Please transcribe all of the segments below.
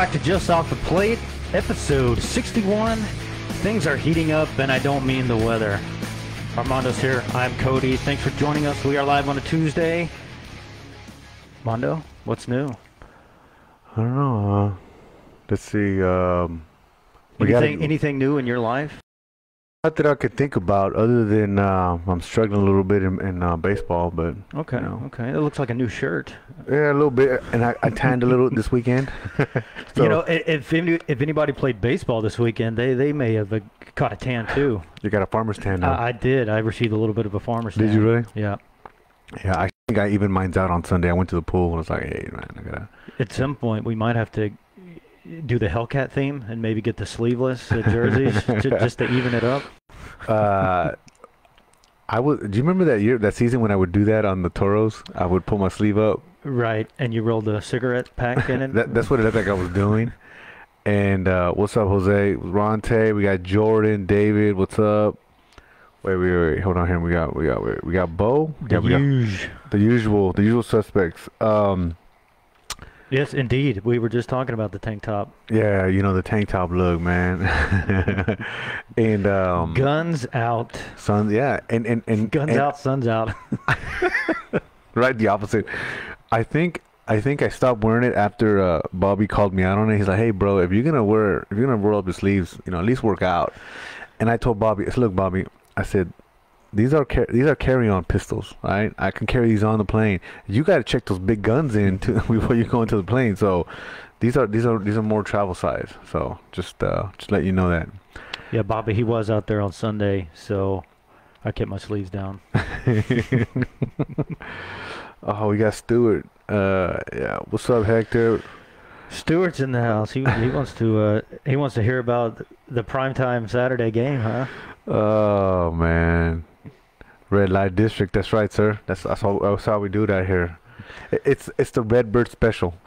Back to Just Off the Plate, episode 61. Things are heating up, and I don't mean the weather. Armando's here. I'm Cody. Thanks for joining us. We are live on a Tuesday. Mondo, what's new? I don't know. Uh, let's see. Um, we gotta- Anything, anything new in your life? Not that I could think about other than uh, I'm struggling a little bit in, in uh, baseball, but Okay, No. okay. It looks like a new shirt. yeah, a little bit. And I, I tanned a little this weekend. So, you know, if any, if anybody played baseball this weekend, they, they may have uh, caught a tan too. you got a farmer's tan now. I, I did. I received a little bit of a farmer's tan. Did you really? Yeah. Yeah, I think I even mine's out on Sunday. I went to the pool and was like, hey man, I gotta. At some point, we might have to do the Hellcat theme and maybe get the sleeveless uh, jerseys ju- just to even it up. Uh, I would. Do you remember that year, that season when I would do that on the Toros? I would pull my sleeve up. Right, and you rolled a cigarette pack in it. That, that's what it looked like I was doing. And uh, what's up, Jose? Ronte, we got Jordan, David. What's up? Wait, wait, wait. Hold on here. We got, we got, we got Bo. the Yeah, got the usual, the usual suspects. Um, Yes, indeed. We were just talking about the tank top. yeah, you know the tank top look, man. and um, Guns out. sun, yeah, and and and Guns and- out, suns out. right the opposite i think i think i stopped wearing it after uh, bobby called me out on it he's like hey bro if you're gonna wear if you're gonna roll up your sleeves you know at least work out and i told bobby I said, look bobby i said these are these are carry-on pistols right i can carry these on the plane you got to check those big guns in to, before you go into the plane so these are these are these are more travel size so just uh just let you know that yeah, Bobby, he was out there on Sunday, so I kept my sleeves down. oh we got Stewart. uh yeah what's up hector Stewart's in the house. He he wants to uh, he wants to hear about the primetime Saturday game, huh? Oh man, red light district. That's right, sir. That's that's how, that's how we do that here. It's it's the Redbird special.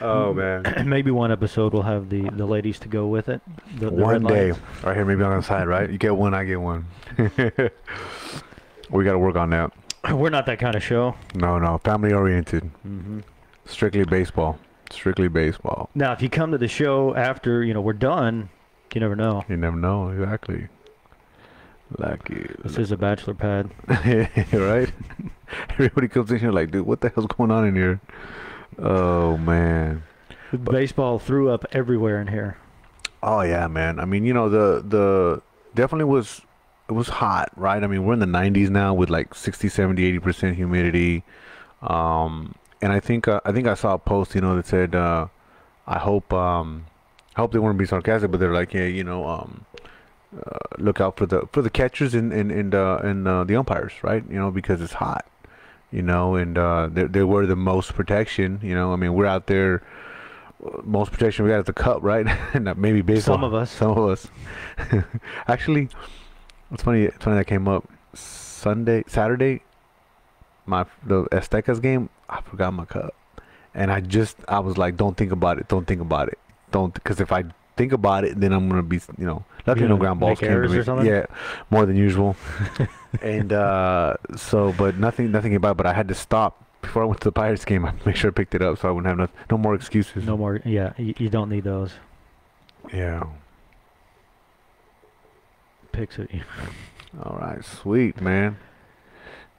oh man. Maybe one episode will have the, the ladies to go with it. The, the one day, right here, maybe on the side, right? You get one, I get one. we got to work on that. We're not that kind of show. No, no, family oriented, hmm strictly baseball, strictly baseball. Now, if you come to the show after you know we're done, you never know. You never know exactly. Lucky, This is a bachelor pad. right? Everybody comes in here like, dude, what the hell's going on in here? Oh man. Baseball threw up everywhere in here. Oh yeah, man. I mean, you know, the the definitely was it was hot, right? I mean, we're in the 90s now with like 60, 70, 80% humidity. Um and I think uh, I think I saw a post, you know, that said uh I hope um I hope they weren't being sarcastic, but they're like, yeah, you know, um uh, look out for the for the catchers and and and, uh, and uh, the umpires, right? You know, because it's hot, you know, and uh, they they wear the most protection. You know, I mean, we're out there, most protection we got at the cup, right? and maybe baseball. Some of us. Some of us. Actually, it's funny. It's funny that came up Sunday, Saturday. My the Aztecas game, I forgot my cup, and I just I was like, don't think about it. Don't think about it. Don't because if I think about it, then I'm gonna be, you know, luckily You're no ground balls came to me. or something? Yeah, more than usual. and uh, so, but nothing, nothing about. it, But I had to stop before I went to the Pirates game. I make sure I picked it up so I wouldn't have no, no more excuses. No more. Yeah, you, you don't need those. Yeah. Picks it. All right, sweet man.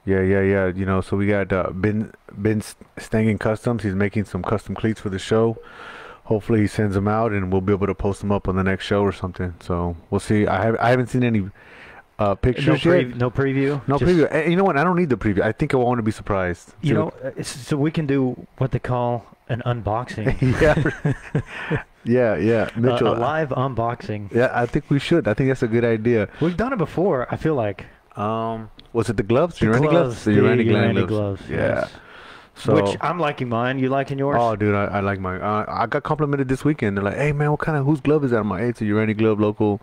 Yeah, yeah, yeah. You know, so we got uh, Ben Ben Stangen Customs. He's making some custom cleats for the show. Hopefully, he sends them out, and we'll be able to post them up on the next show or something. So we'll see. I have I haven't seen any uh, No, pictures pre- yet. no preview. No Just- preview. Eh, You know what? I don't need the preview. I think I want to be surprised. You know, uh, it's- so we can do what they call an unboxing, yeah, yeah, yeah. Mitchell. a live unboxing. yeah, I think we should. I think that's a good idea. We've done it before. I feel like Um, was it the gloves? the Urani gloves, The the Urani Urani Gland gloves. Yeah. yes. So, Which I'm liking mine. You liking yours? Oh, dude, I, I like my. Uh, I got complimented this weekend. They're like, "Hey, man, what kind of whose glove is that?" I'm like, "Hey, it's a Urani glove, local,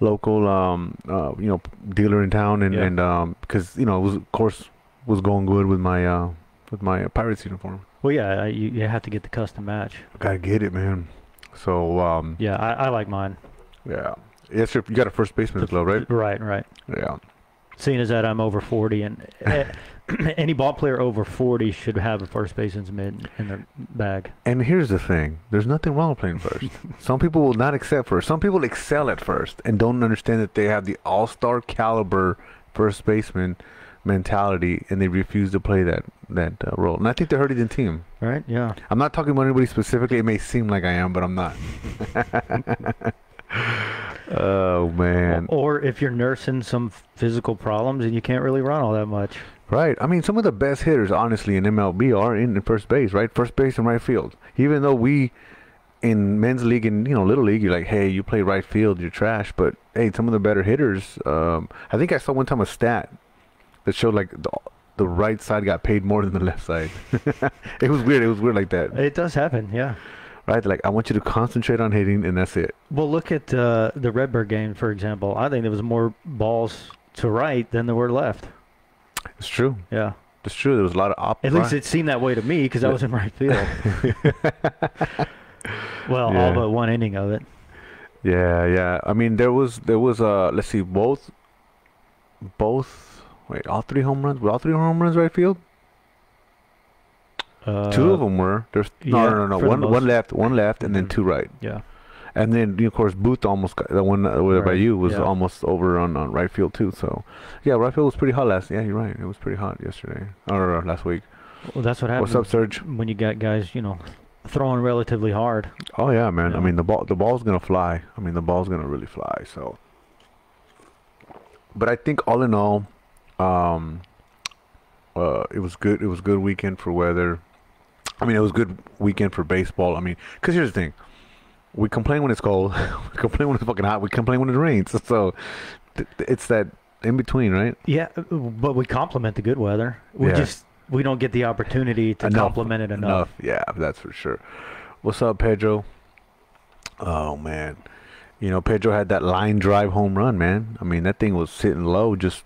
local, um, uh, you know, dealer in town." And Yeah. and um, because you know, it was of course was going good with my uh with my Pirates uniform. Well, yeah, you, you have to get the custom match. I gotta get it, man. So um, Yeah, I, I like mine. yeah, yes, sir. You got a first baseman's glove, right? Right, right. Yeah. Seeing as that I'm over 40 and eh, any ball player over 40 should have a first baseman's mitt in their bag. And here's the thing: there's nothing wrong with playing first. Some people will not accept first. Some people excel at first and don't understand that they have the all-star caliber first baseman mentality, and they refuse to play that that uh, role. And I think they're hurting the team. Right? Yeah. I'm not talking about anybody specifically. It may seem like I am, but I'm not. oh man! Or if you're nursing some physical problems and you can't really run all that much. Right. I mean, some of the best hitters, honestly, in MLB are in the first base, right? First base and right field. Even though we, in men's league and you know little league, you're like, hey, you play right field, you're trash. But hey, some of the better hitters. Um, I think I saw one time a stat that showed like the the right side got paid more than the left side. it was weird. It was weird like that. It does happen. Yeah. Right. Like I want you to concentrate on hitting, and that's it. Well, look at uh, the Redbird game, for example. I think there was more balls to right than there were left. It's true. Yeah. It's true. There was a lot of op. At least it seemed that way to me because I was in right field. well, Yeah. all but one inning of it. Yeah, yeah. I mean, there was there was uh let's see, both both wait, all three home runs. Were all three home runs right field? Uh, two of them were. There's no, yeah, no, no, no. One one left, one left, and then two right. Yeah. And then of course Booth almost got the one uh, by Right, you was yeah. almost over on, on right field too. So yeah, right field was pretty hot last. Yeah, you're right. It was pretty hot yesterday or uh, last week. Well, that's what happens What's up, Serge? when you got guys, you know, throwing relatively hard. Oh yeah, man. I mean the ball the ball's gonna fly. I mean the ball's gonna really fly. So, but I think all in all, um, uh, it was good. It was good weekend for weather. I mean, it was a good weekend for baseball. I mean, because here's the thing: we complain when it's cold, we complain when it's fucking hot, we complain when it rains. So, th- it's that in between, right? Yeah, uh, but we compliment the good weather. We Yeah. just we don't get the opportunity to Enough. compliment it enough. enough. Yeah, that's for sure. What's up, Pedro? Oh man, you know Pedro had that line drive home run, man. I mean that thing was sitting low, just.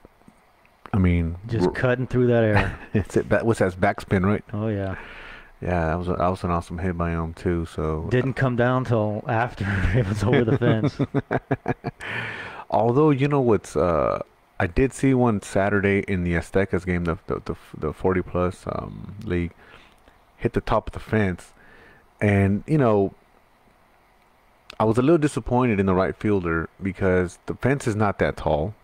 I mean, Just r- cutting through that air. it's it. That what's that backspin, right? oh yeah. Yeah, that was a, that was an awesome hit by him too. So Didn't come down till after it was over the fence. although you know what's uh I did see one Saturday in the Aztecas game, the the the, the 40 plus um, league, hit the top of the fence, and you know, I was a little disappointed in the right fielder because the fence is not that tall,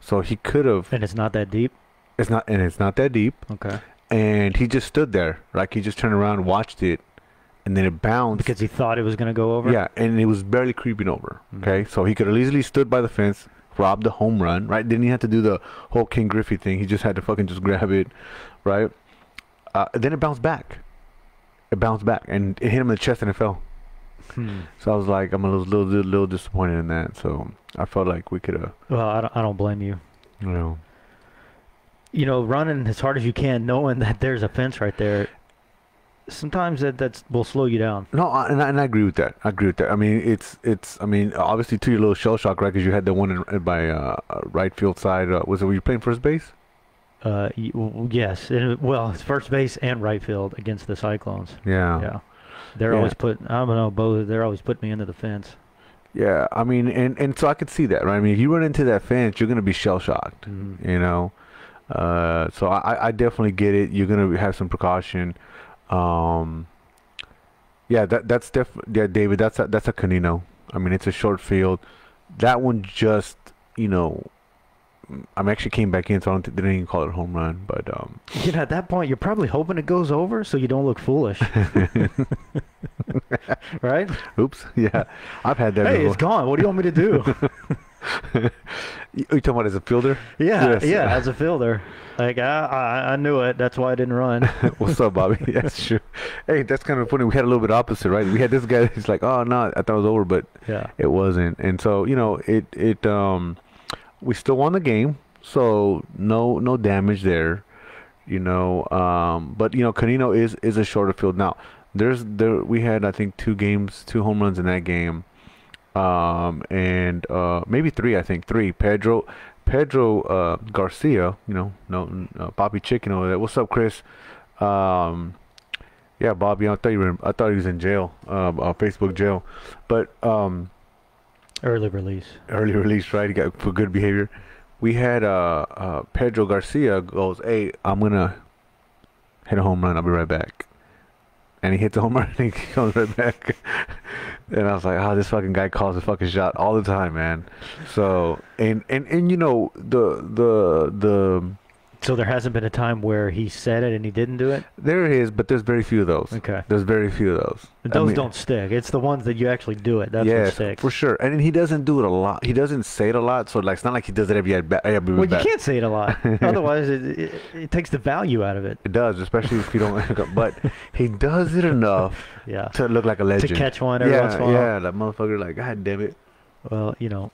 so he could have. And it's not that deep. It's not, and it's not that deep, Okay. And he just stood there, like he just turned around, watched it, and then it bounced. Because he thought it was going to go over. Yeah, and it was barely creeping over. Mhm. Okay, so he could have easily stood by the fence, robbed the home run, right? Didn't he have to do the whole Ken Griffey thing? He just had to fucking just grab it, right? Uh, then it bounced back. It bounced back and it hit him in the chest and it fell. Hmm. So I was like, I'm a little, little, little, little disappointed in that. So I felt like we could have, Well, I don't, I don't blame you. you know, You know, running as hard as you can, knowing that there's a fence right there. Sometimes that that's will slow you down. no, I, and I, and I agree with that. I agree with that. I mean, it's, it's. I mean, obviously, to your little shell shock, right? Because you had the one in, by uh, right field side. Uh, was it? Were you playing first base? Uh, yes. And, it- well, it's first base and right field against the Cyclones. Yeah. Yeah. They're Yeah. always put. I don't know. Both. They're always putting me into the fence. Yeah, I mean, and and so I could see that, right? I mean, if you run into that fence, you're gonna be shell shocked, Mhm. you know. Uh, so I I definitely get it. You're gonna have some precaution. Um, yeah, that that's def yeah, David. That's a, that's a canino. I mean, it's a short field. That one just, you know, I am actually came back in, so I don't, didn't even call it a home run. But um, You know, at that point, you're probably hoping it goes over so you don't look foolish. right? oops, yeah, I've had that. Hey, before. it's gone. What do you want me to do? You you talking about as a fielder? yeah, Yes. yeah. As a fielder, like I, I, I knew it. That's why I didn't run. What's up, Bobby? That's true. Hey, that's kind of funny. We had a little bit opposite, right? We had this guy. He's like, "Oh no, I thought it was over," but Yeah. it wasn't. And so, you know, it it um, we still won the game, so no no damage there, you know. Um, but you know, Canino is is a shorter field now. There's there we had I think two games, two home runs in that game, um, and uh, maybe three. I think three. Pedro. Pedro uh, Garcia, you know, no, uh, Bobby Chicken over there. What's up, Chris? Um, yeah, Bobby. I thought you were. In, I thought he was in jail, uh, uh, Facebook jail, but um, Early release. early release, right? He got for good behavior. we had uh, uh, Pedro Garcia goes, "Hey, I'm gonna hit a home run. I'll be right back." And he hits the home run and he comes right back. and I was like, "Oh, this fucking guy calls a fucking shot all the time, man." So and and and you know the the the So there hasn't been a time where he said it and he didn't do it. There is, but there's very few of those. Okay. There's very few of those. I Those mean- don't stick. It's the ones that you actually do it. That's what sticks. for sure. And he doesn't do it a lot. He doesn't say it a lot. So like, it's not like he does it every bat. Every Well, you can't say it a lot. Otherwise, it, it, it takes the value out of it. It does, especially if you don't. but he does it enough Yeah. to look like a legend. To catch one every yeah, once in a while. Yeah, that motherfucker. Like, God damn it. Well, you know,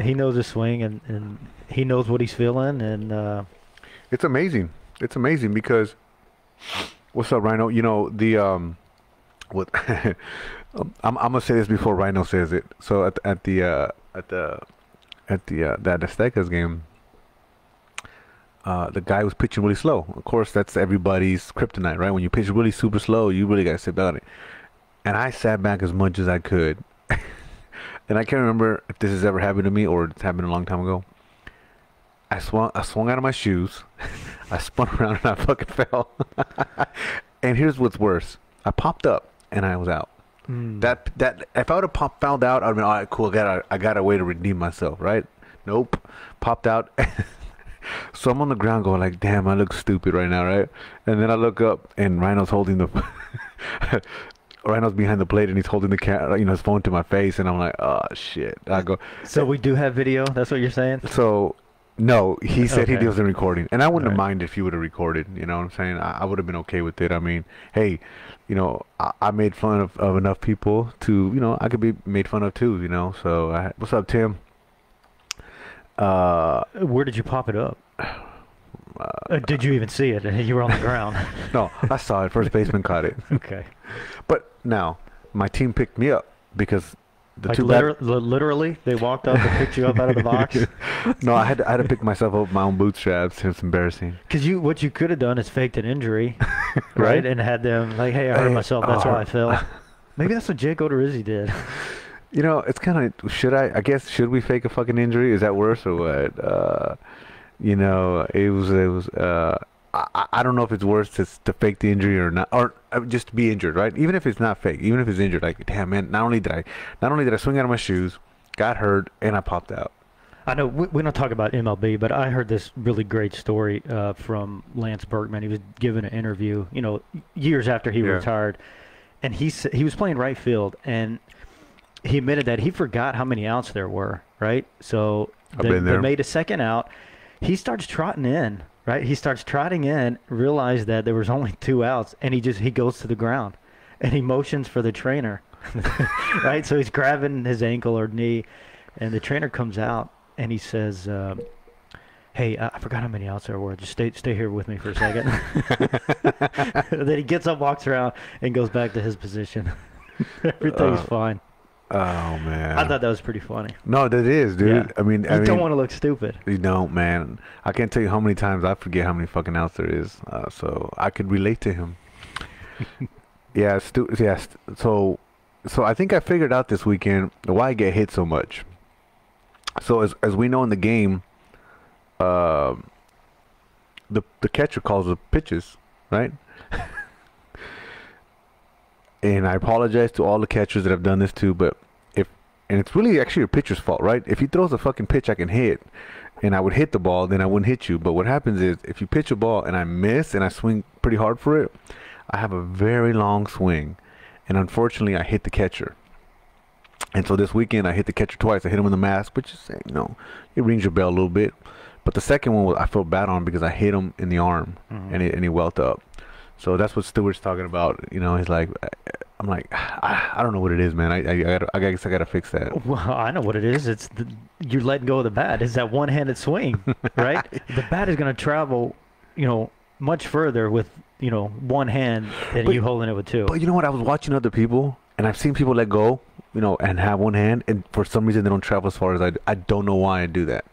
he knows his swing and, and he knows what he's feeling. And uh, It's amazing. It's amazing because. What's up, Rhino? You know the um, what? I'm I'm gonna say this before Rhino says it. So at at the uh at the at the uh, that Aztecas game. Uh, the guy was pitching really slow. Of course, that's everybody's kryptonite, right? When you pitch really super slow, you really gotta sit down it. And I sat back as much as I could. and I can't remember if this has ever happened to me or it's happened a long time ago. I swung I swung out of my shoes. I spun around and I fucking fell. and here's what's worse. I popped up and I was out. mm, That that if I would have popped found out, I'd have been all right, cool. I got a, I got a way to redeem myself, right? Nope. Popped out. so I'm on the ground going like, damn, I look stupid right now, right? And then I look up and Rhino's holding the Rhino's behind the plate and he's holding the cat, you know, his phone to my face, and I'm like, oh shit. I go, so we do have video. That's what you're saying. so no, he said Okay. he wasn't recording, and I wouldn't have minded if he would have recorded. You know what I'm saying? I, I would have been okay with it. I mean, hey, you know, I, I made fun of, of enough people to, you know, I could be made fun of too. You know, so I, what's up, Tim? Uh, Where did you pop it up? Uh, did you even see it? You were on the ground. no, I saw it. First baseman caught it, okay. but now my team picked me up because the Like two liter- literally, they walked up and picked you up out of the box. no, I had to, I had to pick myself up with my own bootstraps. It's embarrassing. Because you, what you could have done is faked an injury, right? Right. And had them like, "Hey, I hurt Hey, myself. That's oh, why I fell." Maybe that's what Jake Odorizzi did. You know, it's kind of should I? I guess should we fake a fucking injury? Is that worse or what? Uh, you know, it was it was. Uh, I, I- don't know if it's worse to to fake the injury or not, or uh, just to be injured, right? Even if it's not fake, even if it's injured, like damn man, not only did I, not only did I swing out of my shoes, got hurt, and I popped out. I know we, we don't talk about MLB, but I heard this really great story uh, from Lance Berkman. He was given an interview, you know, years after he Yeah. retired, and he he was playing right field, and he admitted that he forgot how many outs there were. Right, so they, they made a second out. He starts trotting in. Right, he starts trotting in, realized that there was only two outs, and he just he goes to the ground, and he motions for the trainer. right, so he's grabbing his ankle or knee, and the trainer comes out and he says, um, "Hey, I I forgot how many outs there were. Just stay stay here with me for a second. then he gets up, walks around, and goes back to his position. Everything's Uh, fine. Oh man! I thought that was pretty funny. no, that is, dude. Yeah. I mean, You I mean, don't want to look stupid. You don't, man. I can't tell you how many times I forget how many fucking outs there is. Uh, so I could relate to him. yeah, stu- yes. So, so I think I figured out this weekend why I get hit so much. So as as we know in the game, um, the the catcher calls the pitches, right? And I apologize to all the catchers that have done this too, but if and it's really actually your pitcher's fault, right? If he throws a fucking pitch I can hit, and I would hit the ball, then I wouldn't hit you. But what happens is if you pitch a ball and I miss and I swing pretty hard for it, I have a very long swing, and unfortunately I hit the catcher. And so this weekend I hit the catcher twice. I hit him in the mask, which is you know it rings your bell a little bit. But the second one was, I felt bad on because I hit him in the arm Mhm. and it, and he welt up. So that's what Stewart's talking about. You know, he's like, I'm like, I, I don't know what it is, man. I I, I, gotta, I guess I gotta fix that. Well, I know what it is. It's the, you're letting go of the bat. It's that one-handed swing, right? the bat is going to travel, you know, much further with you know one hand than But- you holding it with two. But you know what? I was watching other people, and I've seen people let go, you know, and have one hand, and for some reason they don't travel as far as I do. I don't know why I do that.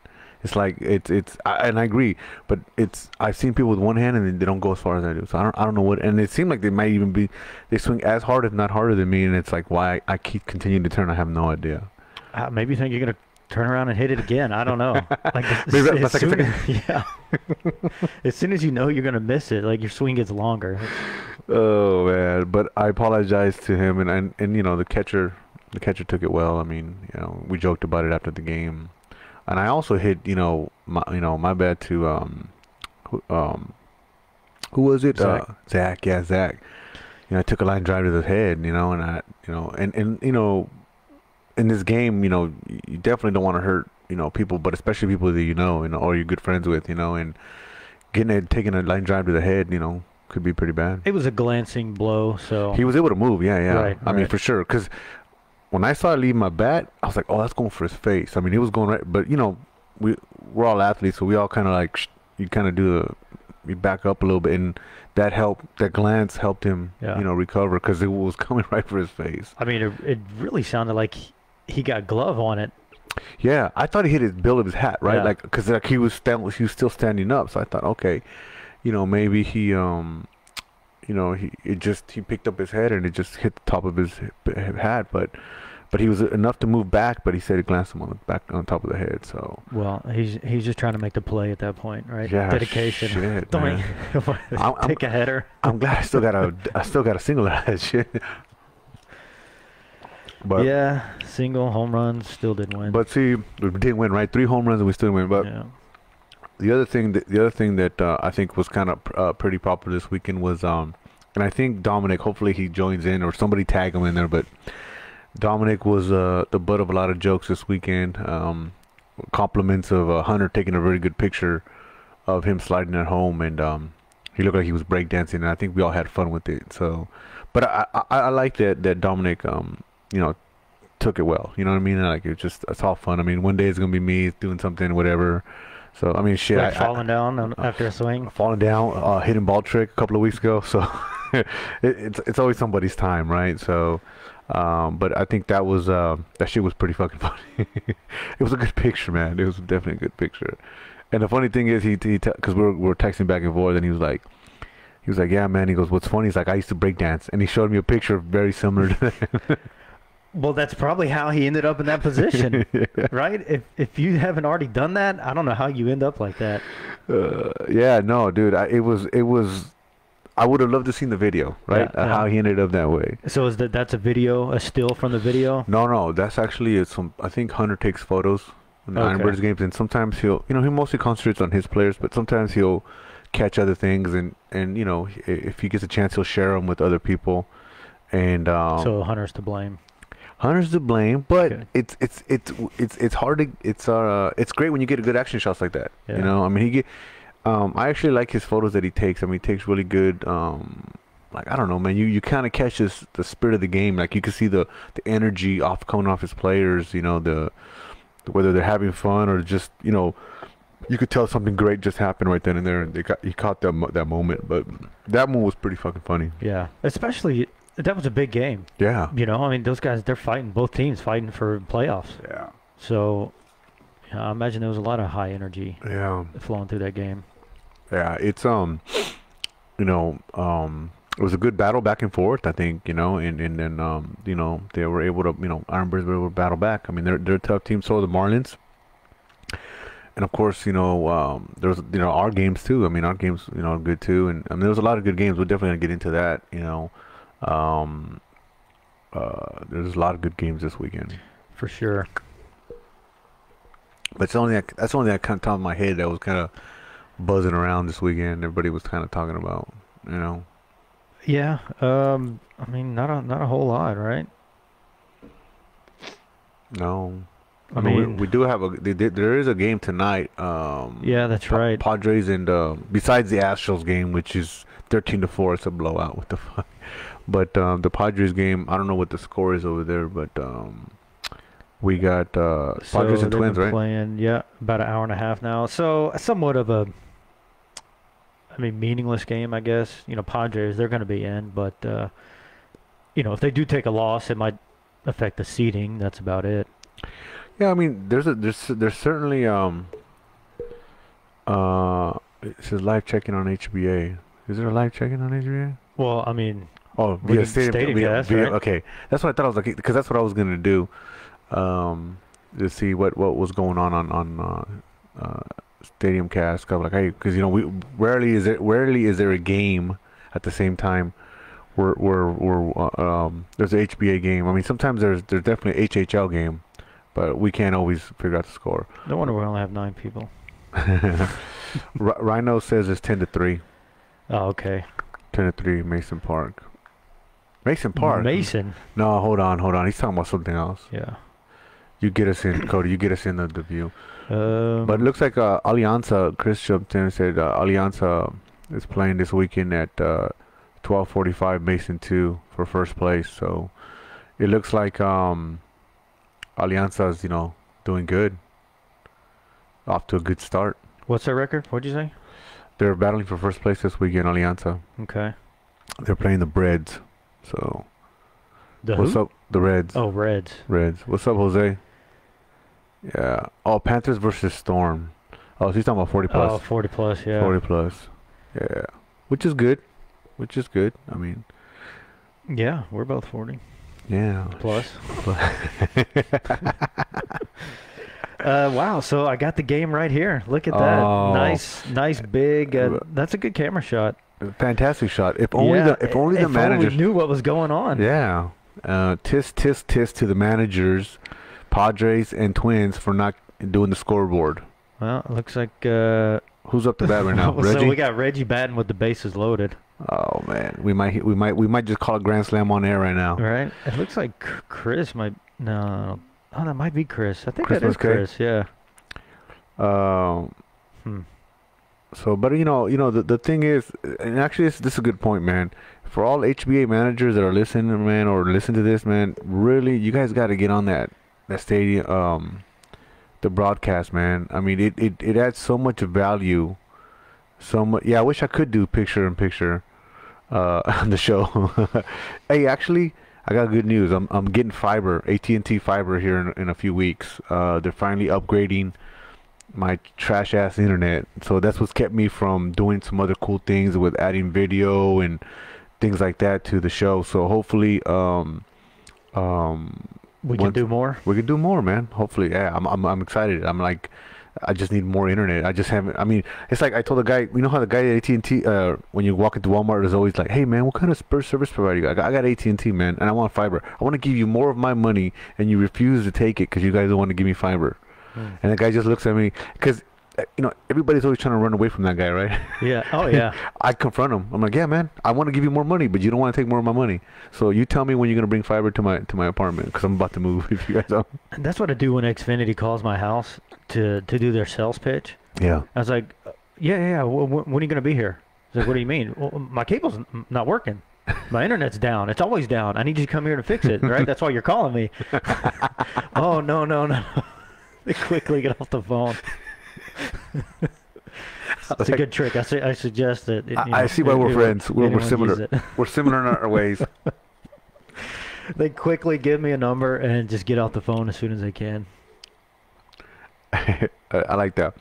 It's like it's it's, I, and I agree, but it's I've seen people with one hand and they don't go as far as I do. So I don't I don't know what, and it seemed like they might even be they swing as hard if not harder than me, and it's like why I, keep continuing to turn. I have no idea. Uh, maybe you think you're going to turn around and hit it again. I don't know. Like as, as soon as, yeah. as soon as you know you're gonna miss it, like your swing gets longer. Oh man, but I apologize to him, and, and and you know the catcher, the catcher took it well. I mean, you know, we joked about it after the game, and I also hit, you know, my you know my bad to um, who, um, who was it? Zach. Uh, Zach, yeah, Zach. You know, I took a line drive to the head, you know, and I, you know, and and you know, in this game, you know, you definitely don't want to hurt, you know, people, but especially people that you know and or you're good friends with, you know, and getting it, taking a line drive to the head, you know, could be pretty bad. It was a glancing blow, so He was able to move, yeah, yeah. Right, I mean, for sure. Because when I saw it leave my bat, I was like, oh, that's going for his face. I mean, it was going right, but you know, we we're all athletes, so we all kind of like sh- you kind of do the you back up a little bit, and that helped. That glance helped him, Yeah. you know, recover because it was coming right for his face. I mean, it, it really sounded like he, got glove on it. Yeah, I thought he hit his bill of his hat, right? Yeah. Like, because like he was stand, he was still standing up, so I thought, okay, you know, maybe he, um, you know, he it just he picked up his head and it just hit the top of his hat, but but he was enough to move back, but he said it glanced him on the back on top of the head, so Well, he's he's just trying to make the play at that point, right? Yeah, Dedication. shit, Doink. I'm- I'm- Take a header. I'm glad I still got a I still got a single out of that shit. But yeah, single home runs still didn't win. but see, we didn't win, right? Three home runs and we still didn't win, but. yeah. The other thing that the other thing that uh, I think was kind of uh, pretty popular this weekend was um and I think Dominic hopefully he joins in or somebody tag him in there but Dominic was uh, the butt of a lot of jokes this weekend um compliments of uh, Hunter taking a very good picture of him sliding at home and um he looked like he was breakdancing and I think we all had fun with it so but I I, I like that that Dominic um you know took it well you know what I mean? Like it's just it's all fun. I mean one day it's gonna be me doing something whatever so I mean, shit. like I, I- falling down on, after a swing. falling down, uh, hitting ball trick a couple of weeks ago. So it, it's it's always somebody's time, right? So, um, but I think that was uh, that shit was pretty fucking funny. it was a good picture, man. It was definitely a good picture. And the funny thing is, he he because we were we were texting back and forth, and he was like. He was like, "Yeah, man." He goes, "What's funny is like I used to break dance," and he showed me a picture very similar to that. Well, that's probably how he ended up in that position, right? If if you haven't already done that, I don't know how you end up like that. Uh, yeah, no, dude. I, it was it was. I would have loved to seen the video, right? Yeah, uh, yeah. How he ended up that way. So is that that's a video, a still from the video? No, no, that's actually it's some. I think Hunter takes photos in the Okay. Ironbirds games, and sometimes he'll, you know, he mostly concentrates on his players, but sometimes he'll catch other things, and and you know, if he gets a chance, he'll share them with other people. And um, so Hunter's to blame. Hunter's to blame, but Okay. it's it's it's it's it's hard to it's uh it's great when you get a good action shots like that. Yeah. You know, I mean he get um I actually like his photos that he takes. I mean he takes really good um like I don't know man you you kind of catch this the spirit of the game like you can see the the energy off coming off his players. You know the, whether they're having fun or just you know. You could tell something great just happened right then and there. They got he caught that that moment, but that one was pretty fucking funny. Yeah, especially that was a big game. Yeah, You know, I mean, those guys they're fighting. Both teams fighting for playoffs. yeah, So I imagine there was a lot of high energy yeah. flowing through that game. Yeah, it's um, you know, um, it was a good battle back and forth. I think you know, and and then um, you know, they were able to, you know, Ironbirds were able to battle back. I mean, they're they're a tough team. So are the Marlins, and of course, you know, um, there was you know our games too. I mean, our games, you know, are good too. And I mean, there was a lot of good games. We're definitely gonna get into that. You know, um, uh, there's a lot of good games this weekend. For sure. But it's only that, that's only that kind of top of my head that was kind of buzzing around this weekend. Everybody was kind of talking about, you know. Yeah. Um. I mean, not a not a whole lot, right? No. I I mean, mean- we, we do have a th- th- there is a game tonight. Um, Yeah, that's right. Padres and uh, besides the Astros game, which is thirteen to four, it's a blowout. What the fuck? But um, the Padres game, I don't know what the score is over there, but um, we got uh, So Padres and Twins, right? Playing, yeah, about an hour and a half now. So somewhat of a, I mean, meaningless game, I guess. You know, Padres they're going to be in, but uh, you know, if they do take a loss, it might affect the seeding. That's about it. Yeah, I mean, there's a there's there's certainly um uh it says live checking on HBA. Is there a live checking on HBA? Well, I mean, Oh, via can stadium, stadium via- cast, via- right? Okay, that's what I thought I was like because that's what I was gonna do. Um, to see what, what was going on on on uh, uh, Stadium Cast. I'm like, hey, because you know, we rarely is it rarely is there a game at the same time where where where uh, um, there's a HBA game. I mean, sometimes there's there's definitely a HHL game, but we can't always figure out the score. No wonder we only have nine people. R- Rhino says it's ten to three. Oh, okay. Ten to three, Mason Park. Mason Park. Mason. No, hold on, hold on. He's talking about something else. Yeah. You get us in, Cody. You get us in the, the view. Um, But it looks like uh, Alianza. Chris jumped in and said uh, Alianza is playing this weekend at uh, 12:45 Mason two for first place. So it looks like um, Alianza's you know doing good. Off to a good start. what's their record? What'd you say? They're battling for first place this weekend. Alianza. Okay. They're playing the Reds. So The what's who? up, the Reds? Oh, Reds. Reds. What's up, Jose? Yeah. Oh, Panthers versus Storm. Oh, so he's talking about 40 plus. Oh, 40 plus, yeah. 40 plus. Yeah. Which is good. Which is good. I mean, Yeah, we're both 40 yeah. plus. uh, wow, so I got the game right here. Look at that. Oh. Nice, nice big. Uh, that's a good camera shot. Fantastic shot. If only yeah, the if only the only knew what was going on. yeah. Uh, tis tis tis to the managers, Padres and Twins for not doing the scoreboard. Well, it looks like uh, Who's up to bat right now? so Reggie. we got Reggie batting with the bases loaded. oh man, we might we might we might just call a grand slam on air right now. Right? It looks like Chris might. No, oh, that might be Chris. I think Chris that is? Chris. Yeah. Um. Hmm. So, but you know, you know, the the thing is, and actually, this, this is a good point, man. For all HBA managers that are listening, man, or listen to this, man, really, you guys got to get on that that stadium, um, the broadcast, man. I mean, it it it adds so much value, so much. Yeah, I wish I could do picture in picture, uh, on the show. hey, actually. I got good news. I'm I'm getting fiber, AT&T fiber here in, in a few weeks. Uh, they're finally upgrading my trash ass internet. So that's what's kept me from doing some other cool things with adding video and things like that to the show. So hopefully, um, um, We can do more. we can do more, man. Hopefully, yeah. I'm I'm I'm excited. I'm like, I just need more internet. I just haven't. I mean, it's like I told the guy. You know how the guy at AT and T, uh, when you walk into Walmart, is always like, "Hey, man, what kind of spur service provider you got? I got, I got AT and T, man, and I want fiber. I want to give you more of my money, and you refuse to take it because you guys don't want to give me fiber." Hmm. And the guy just looks at me because, you know, everybody's always trying to run away from that guy, right? Yeah. Oh, yeah. I confront him. I'm like, yeah, man, I want to give you more money, but you don't want to take more of my money. So you tell me when you're gonna bring fiber to my to my apartment because I'm about to move. If you guys don't. And that's what I do when Xfinity calls my house to to do their sales pitch. Yeah. I was like, "Uh, yeah, yeah, yeah. wh- wh- when are you going to be here? He's like, what do you mean? Well, my cable's not working. My internet's down. It's always down. I need you to come here to fix it, right? That's why you're calling me. oh, no, no, no. they quickly get off the phone. It's a good trick. I, su- I suggest that. it- I- you I see why we're friends. We're- we're similar. We're similar in our ways. they quickly give me a number and just get off the phone as soon as they can. I, I like that.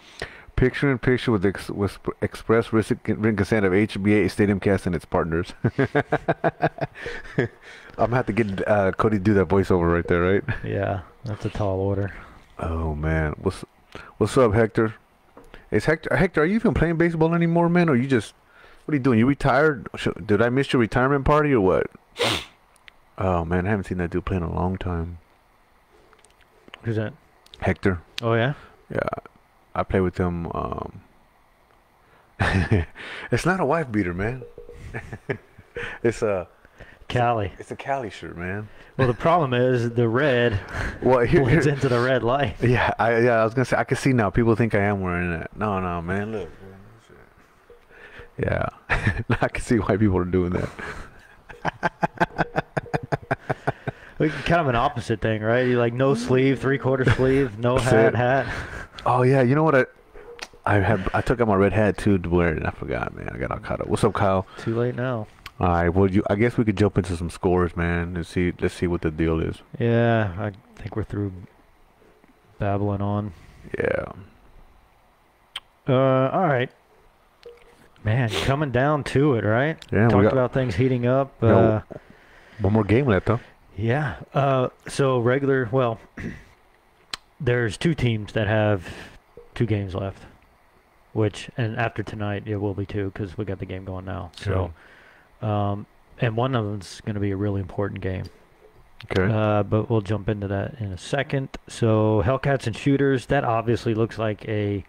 Picture in picture with, ex, with express written written consent of HBA Stadium Cast and its partners. I'm gonna have to get uh, Cody to do that voiceover right there, right? Yeah, that's a tall order. Oh man, what's what's up, Hector? Is Hector Hector? Are you even playing baseball anymore, man? Or you just what are you doing? You retired? Did I miss your retirement party or what? oh man, I haven't seen that dude play in a long time. Who's that? Hector. Oh, yeah? Yeah, I play with him. Um, it's not a wife beater, man. it's a Cali. it's a Cali shirt, man. Well, the problem is the red Well, here, blends into the red light. yeah, I yeah, I was gonna say I can see now. People think I am wearing that. No, no, man, look. Yeah, I can see why people are doing that. Kind of an opposite thing, right? You like no sleeve, three quarter sleeve, no hat, hat. Oh yeah, you know what? I I had I took out my red hat too to wear it, and I forgot, man. I got all caught up. What's up, Kyle? Too late now. All right, well, you I guess we could jump into some scores, man, and see. Let's see what the deal is. Yeah, I think we're through babbling on. Yeah. Uh, all right. Man, coming down to it, right? Yeah, Talked got- about things heating up. Yeah, Uh, One more game left, huh? yeah. Uh, so regular, well, there's two teams that have two games left, which and after tonight it will be two because we got the game going now. So, um, and one of them's going to be a really important game. Okay. Uh, but we'll jump into that in a second. So Hellcats and shooters. That obviously looks like a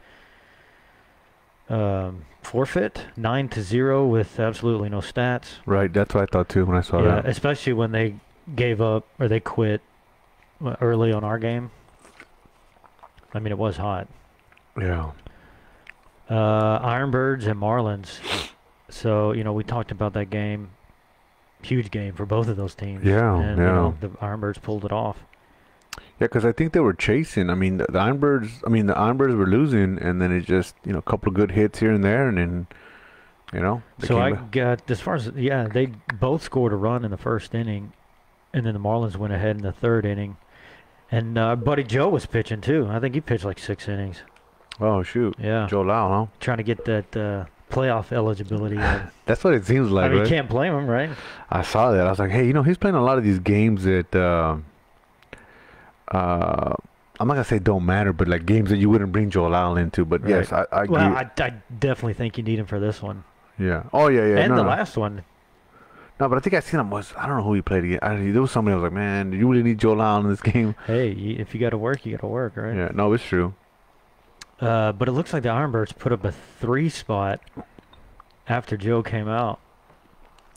um, forfeit, nine to zero with absolutely no stats. right. That's what I thought too when I saw yeah, that. especially when they gave up or they quit uh, early on our game. I mean, it was hot. Yeah. Uh, Ironbirds and Marlins. So you know, we talked about that game. Huge game for both of those teams. Yeah, and, You yeah. know, the Ironbirds pulled it off. Yeah, because I think they were chasing. I mean, the, the Ironbirds. I mean, the Ironbirds were losing, and then it just you know a couple of good hits here and there, and then you know. So I back. got as far as yeah, they both scored a run in the first inning, and then the Marlins went ahead in the third inning, and uh, Buddy Joe was pitching too. I think he pitched like six innings. Oh shoot, Yeah, Joe Lau, huh? trying to get that uh, playoff eligibility. That's what it seems like, I mean, right? you can't blame him, right? I saw that. I was like, hey, you know, he's playing a lot of these games that. Uh, uh, I'm not gonna say don't matter, but like games that you wouldn't bring Joe Lau into. But Right. yes, I, I. Well, I, I definitely think you need him for this one yeah. Oh yeah, yeah. and no, the no. last one. no, but I think I seen him was I don't know who he played against. I, there was somebody I was like, man, do you really need Joe Lau in this game? Hey, if you got to work, you got to work, right? Yeah. No, it's true. Uh, but it looks like the Ironbirds put up a three spot after Joe came out.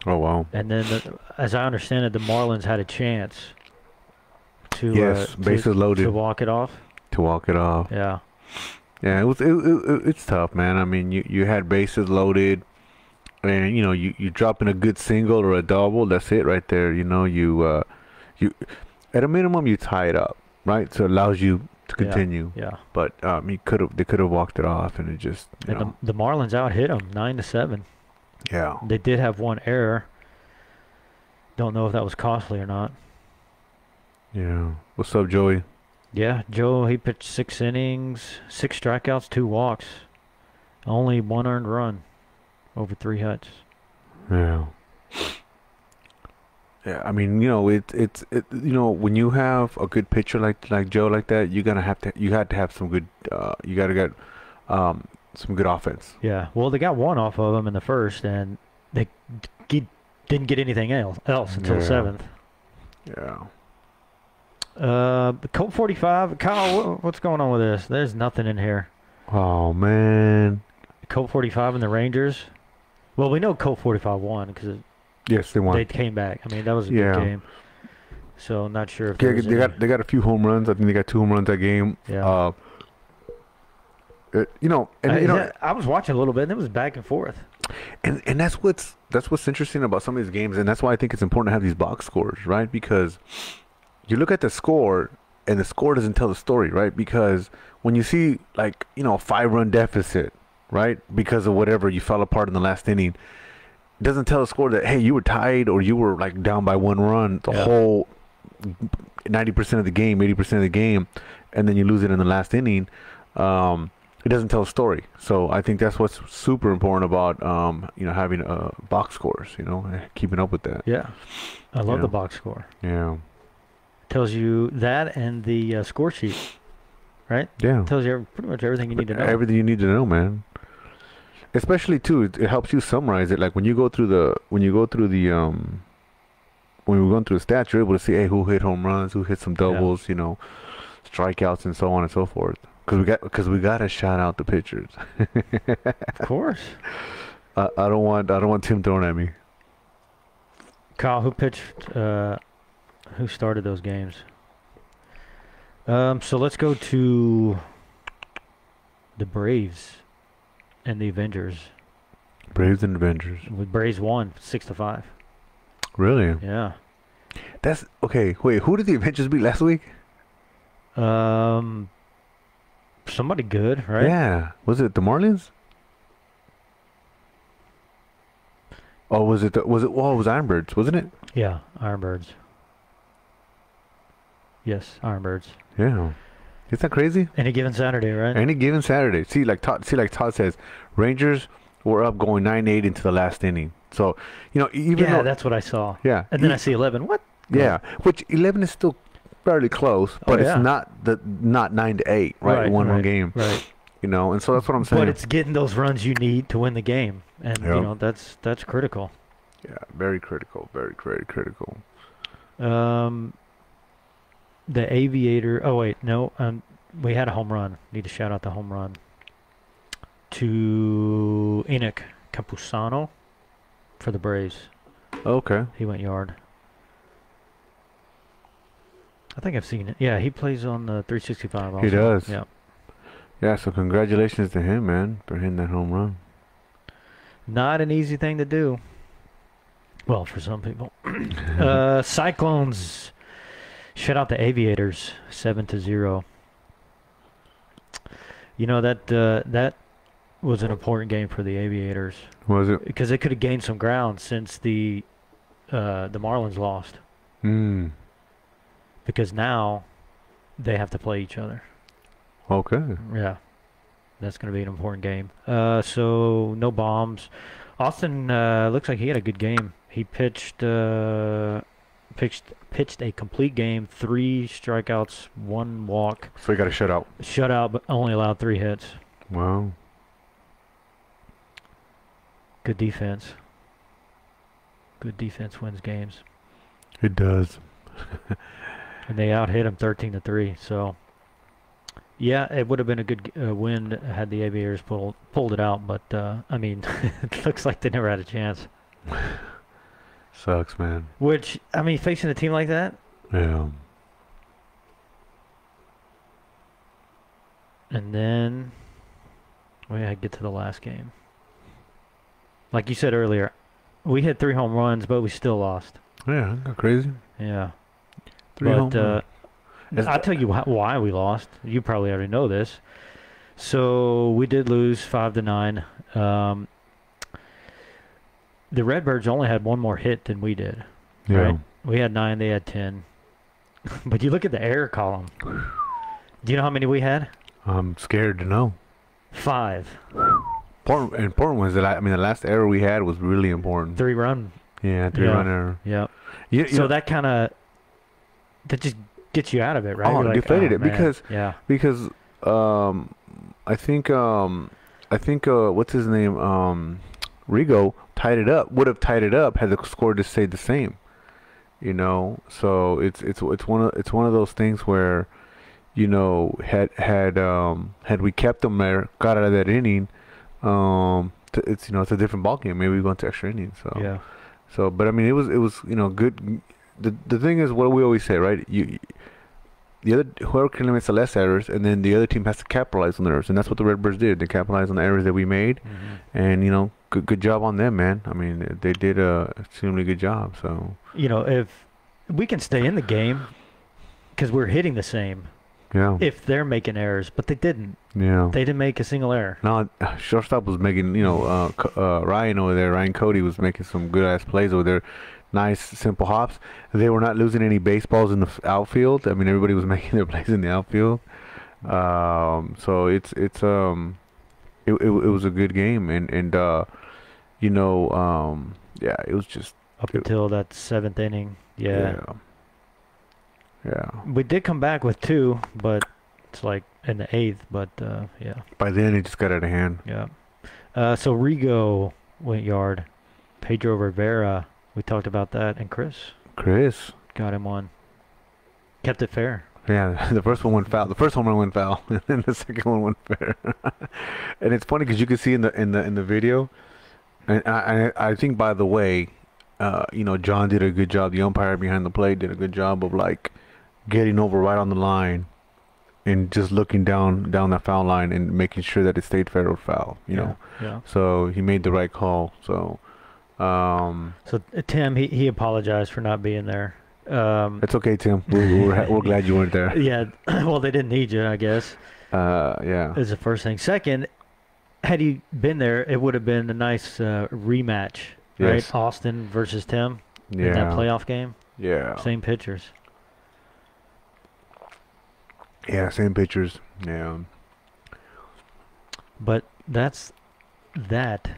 Oh wow. And then, the, as I understand it, the Marlins had a chance to Yes, uh, bases to, loaded. to walk it off. To walk it off. Yeah, Yeah, it was. It, it, it- it's tough, man. I mean, you you had bases loaded, and you know you you dropping a good single or a double. That's it right there. You know you uh, you at a minimum you tie it up, right? So it allows you to continue. yeah. But um, you could have they could have walked it off, and it just And know, the, the Marlins out hit them nine to seven. yeah. They did have one error. Don't know if that was costly or not. Yeah. What's up, Joey? Yeah, Joe he pitched six innings, six strikeouts, two walks, only one earned run, over three hits. Yeah. Yeah, I mean, you know, it, it's it, you know, when you have a good pitcher like like Joe like that, you're gonna have to you had to have some good, uh, you gotta get um, some good offense. Yeah, well they got one off of him in the first, and they d- didn't get anything else else until Yeah. seventh. Yeah. Uh, Colt 45. Kyle, wha- what's going on with this? There's nothing in here. Oh man. Colt 45 and the Rangers. Well, we know Colt 45 won because Yes, they won. they came back. I mean, that was a Yeah. good game. So not sure if Yeah, they any- got they got a few home runs. I think they got two home runs that game. Yeah. Uh, it- you know, and I, you know, yeah, I was watching a little bit, and it was back and forth. and and that's what's that's what's interesting about some of these games, and that's why I think it's important to have these box scores, right? Because you look at the score, and the score doesn't tell the story, right? Because when you see like you know a five run deficit, right, because of whatever you fell apart in the last inning, doesn't tell the score that hey you were tied or you were like down by one run the Yeah. whole ninety percent of the game, eighty percent of the game, and then you lose it in the last inning. Um, it doesn't tell a story. So I think that's what's super important about um, you know having uh, box scores. You know, keeping up with that. Yeah, I love the box score. Yeah, Tells you that and the uh, score sheet. Right? yeah. Tells you pretty much everything you need to know. Everything you need to know, man. Especially too, it, it helps you summarize it. Like when you go through the when you go through the um when we're going through the stats, you're able to see hey who hit home runs, who hit some doubles, you know, strikeouts and so on and so forth. Because we got because we gotta shout out the pitchers. of course. I, I don't want I don't want Tim throwing at me. Kyle, who pitched? Uh, who started those games? Um, so let's go to the Braves and the Avengers. Braves and Avengers. With Braves won six to five. Really? Yeah. That's okay. Wait, who did the Avengers beat last week? Um, somebody good, right? Yeah. Was it the Marlins? Oh, was it? The, was it? Oh, it was Ironbirds, wasn't it? Yeah, Ironbirds. Yes, Ironbirds. Yeah. Isn't that crazy? Any given Saturday, right? Any given Saturday. See, like Todd. See, like Todd says, Rangers were up going nine eight into the last inning. So you know, even yeah, though, that's what I saw. yeah, And then e- I see eleven. What? yeah, which eleven is still fairly close, Oh, but yeah. it's not the not nine to eight, right? one one right, game, Right. you know. And so that's what I'm saying. But it's getting those runs you need to win the game, and you know that's that's critical. yeah, very critical, very very critical. Um, the Aviator. Oh wait, no. Um, we had a home run. Need to shout out the home run to Enoch Campusano for the Braves. Okay, He went yard. I think I've seen it. Yeah, he plays on the 365. Also. He does. Yeah. yeah. So congratulations to him, man, for hitting that home run. Not an easy thing to do. Well, for some people. uh, Cyclones shut out the Aviators seven to zero. You know that uh, that was an important game for the Aviators Was it? because they could have gained some ground since the uh, the Marlins lost Mm. because now they have to play each other. Okay. Yeah, that's going to be an important game. Uh, so no bombs. Austin uh, looks like he had a good game. He pitched uh, pitched pitched a complete game, three strikeouts, one walk, So he got a shutout. shutout, but only allowed three hits. Wow. Good defense. Good defense wins games, It does. and they out hit him thirteen to three. So. Yeah, it would have been a good uh, win had the Aviators pulled pulled it out, but uh, I mean, it looks like they never had a chance. Sucks, man. Which I mean, facing a team like that, Yeah. and then we had to get to the last game. Like you said earlier, we hit three home runs, but we still lost. Yeah, got crazy. Yeah, Three home uh, runs. I'll tell you wh- why we lost. You probably already know this. So we did lose five to nine. Um, the Redbirds only had one more hit than we did. yeah. right. We had nine. They had ten. but you look at the error column. Do you know how many we had? I'm scared to know. Five. Important, important was that I, I mean the last error we had was really important. Three run. Yeah, three Yeah. run error. Yeah. You, you So know, that kind of that just gets you out of it, right? Oh, like, deflated it man." because- yeah, because um, I think um, I think uh, what's his name um, Rigo tied it up. Would have tied it up had the score just stayed the same. You know, so it's it's it's one of it's one of those things where, you know, had had um had we kept them there, got out of that inning, um, it's you know it's a different ball game. Maybe we go into extra innings. So yeah, So, but I mean, it was it was you know good. The the thing is, what we always say, right? You, the other whoever can limit the less errors, and then the other team has to capitalize on the errors, and that's what the Redbirds did. They capitalized on the errors that we made, Mhm. and you know, good good job on them, man. I mean, they did a extremely good job. So You know, if we can stay in the game because we're hitting the same, yeah, if they're making errors, but they didn't. yeah. They didn't make a single error. No, shortstop was making, you know, uh, uh, Ryan over there, Ryan Cody was making some good ass plays over there. Nice, simple hops. They were not losing any baseballs in the outfield. I mean, everybody was making their plays in the outfield. Um, so it's it's um, it, it it was a good game, and and uh, you know, um, yeah, it was just Up It- until that seventh inning, yeah. yeah, yeah. we did come back with two, but it's like in the eighth. But uh, yeah, By then, it just got out of hand. yeah. Uh, so Rigo went yard. Pedro Rivera, we talked about that, and Chris Chris, got him one. Kept it fair. Yeah, the first one went foul. The first home run went foul, and then the second one went fair. and it's funny because you can see in the in the in the video, and I I, I think by the way, uh, you know, John did a good job. The umpire behind the plate did a good job of like getting over right on the line, and just looking down down that foul line and making sure that it stayed fair or foul. You yeah. know, Yeah. so he made the right call. So. Um, So uh, Tim, he, he apologized for not being there. Um, it's okay, Tim. We're, we're, we're glad you weren't there. yeah. Well, they didn't need you, I guess. Uh, yeah. Is the first thing. Second, had he been there, it would have been a nice uh, rematch, right? Yes. Austin versus Tim Yeah. in that playoff game. Yeah. Same pitchers. Yeah, same pictures. Yeah. But that's that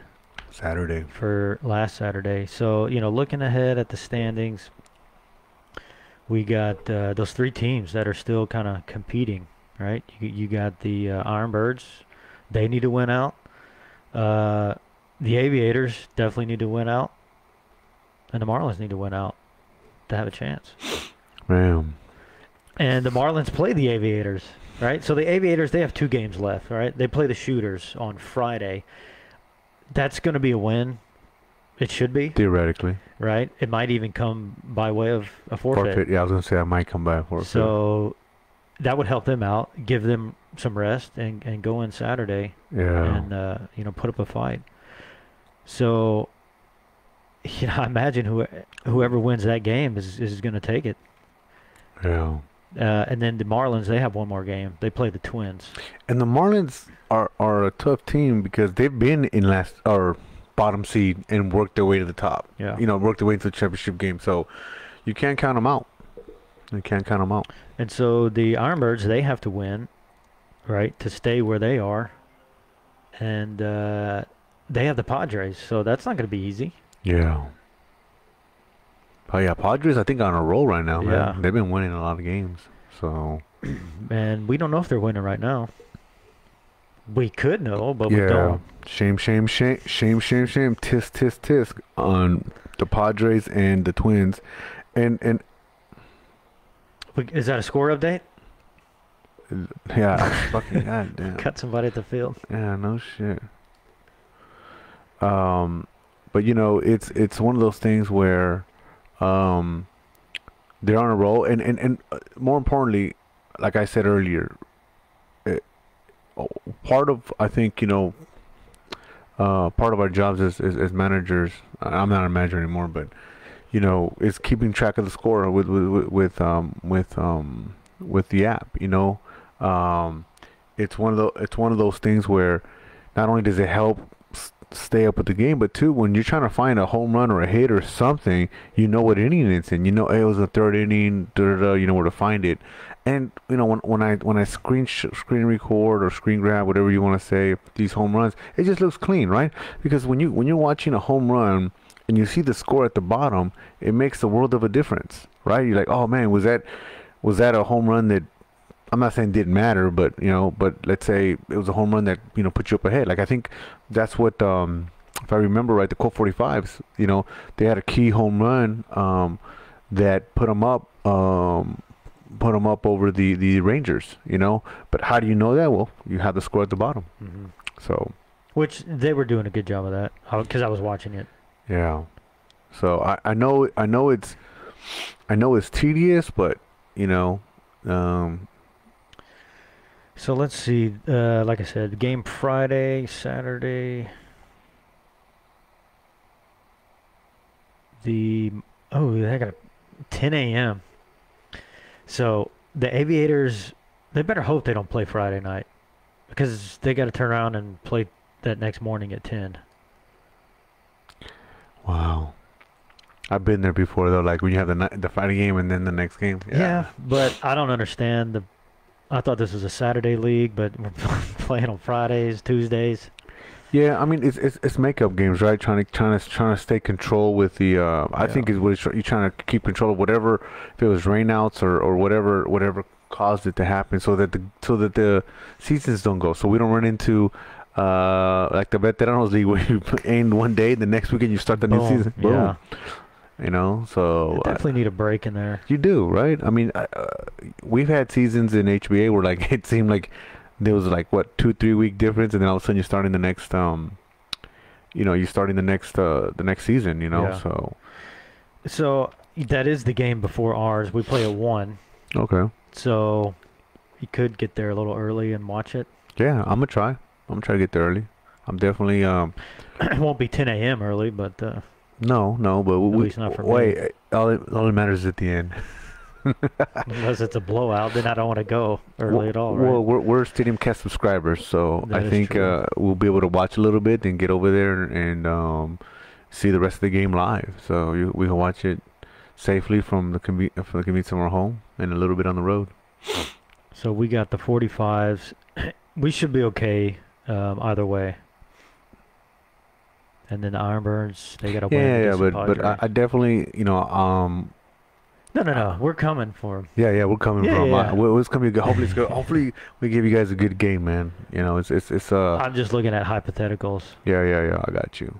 Saturday. for last Saturday. So, you know, looking ahead at the standings, we got uh, those three teams that are still kind of competing, right? You, you got the uh, Ironbirds, they need to win out. Uh, the Aviators definitely need to win out, and the Marlins need to win out to have a chance. Man. And the Marlins play the Aviators, right? So the Aviators they have two games left, right? They play the Shooters on Friday. That's going to be a win. It should be, Theoretically. right? It might even come by way of a forfeit. Forfeit. Yeah, I was gonna say I might come back forfeit. So that would help them out, give them some rest, and, and go in Saturday yeah. and uh, you know put up a fight. So, you know, I imagine who, whoever wins that game is is going to take it. yeah. Uh, and then the Marlins, they have one more game. They play the Twins. And the Marlins are are a tough team because they've been in last or bottom seed and worked their way to the top. Yeah. You know, worked their way into the championship game. So you can't count them out. You can't count them out. And so the Ironbirds, they have to win, right, to stay where they are. And uh, they have the Padres, so that's not going to be easy. Yeah. Oh yeah, Padres I think on a roll right now, man. Yeah. They've been winning a lot of games. So And we don't know if they're winning right now. We could know, but we yeah. don't. Shame, shame, shame, shame, shame, shame. Tisk, tisk, tisk on the Padres and the Twins, and and Is that a score update? yeah, fucking goddamn. Cut somebody at the field. Yeah, no shit. Um, but you know, it's it's one of those things where, um, they're on a roll, and and and uh, more importantly, like I said earlier, it, oh, part of I think you know, uh, part of our jobs as as, as managers. I'm not a manager anymore, but you know, is keeping track of the score with with with, with um with um with the app. You know, um, it's one of the it's one of those things where not only does it help stay up with the game, but two, when you're trying to find a home run or a hit or something, you know what inning it's in. You know, hey, it was the third inning. You know where to find it. And you know when when I when I screen sh- screen record or screen grab whatever you want to say these home runs, it just looks clean, right? Because when you when you're watching a home run and you see the score at the bottom, it makes a world of a difference, right? You're like, oh man, was that was that a home run that I'm not saying didn't matter, but you know, but let's say it was a home run that you know put you up ahead. Like I think that's what, um, if I remember right, the Colt 45s. You know, they had a key home run um, that put them up, um, put them up over the the Rangers. You know, but how do you know that? Well, you have the score at the bottom. hmm So Which they were doing a good job of that because I was watching it. yeah, so I I know I know it's I know it's tedious, but you know. Um, So let's see. Uh, like I said, game Friday, Saturday. The oh, they got a 10 a.m. So the Aviators, they better hope they don't play Friday night because they got to turn around and play that next morning at 10. Wow. I've been there before though. Like when you have the the Friday game and then the next game. Yeah. but I don't understand the. I thought this was a Saturday league, but we're playing on Fridays, Tuesdays. Yeah, I mean it's it's, it's makeup games, right? Trying to trying to trying to stay control with the. Uh, I think is what you're trying to keep control of whatever if it was rainouts or, or whatever whatever caused it to happen, so that the so that the seasons don't go, so we don't run into. Uh, like the Veteranos League, where you end one day, the next weekend you start the new season. Boom. Yeah. You know, so I- Definitely need a break in there. You do, right? I mean, uh, we've had seasons in HBA where like it seemed like there was like what two, three week difference, and then all of a sudden you're starting the next, um, you know, you're starting the next, uh, the next season. You know, Yeah. so So that is the game before ours. We play at one, okay, so you could get there a little early and watch it. yeah, I'm gonna try. I'm gonna try to get there early. I'm definitely, um, it won't be 10 a.m. early, but uh, no, no, but we, least not for me. wait. All it, all that matters is at the end. unless it's a blowout, then I don't want to go early well, at all. Right? Well, we're, we're Stadium Cast subscribers, so That I think uh, we'll be able to watch a little bit, and get over there and um, see the rest of the game live. So you, we can watch it safely from the conve- from the convenience of our home and a little bit on the road. so we got the 45s. we should be okay um, either way. And then the Ironbirds, they got to win. Yeah, yeah, but but I, I definitely you know um, No, no, no. We're coming for them. Yeah, yeah, we're coming Yeah, them. yeah, yeah. well, it's gonna be good. Hopefully, it's good. Hopefully, we give you guys a good game, man. You know, it's it's it's uh. I'm just looking at hypotheticals. Yeah, yeah, yeah. I got you.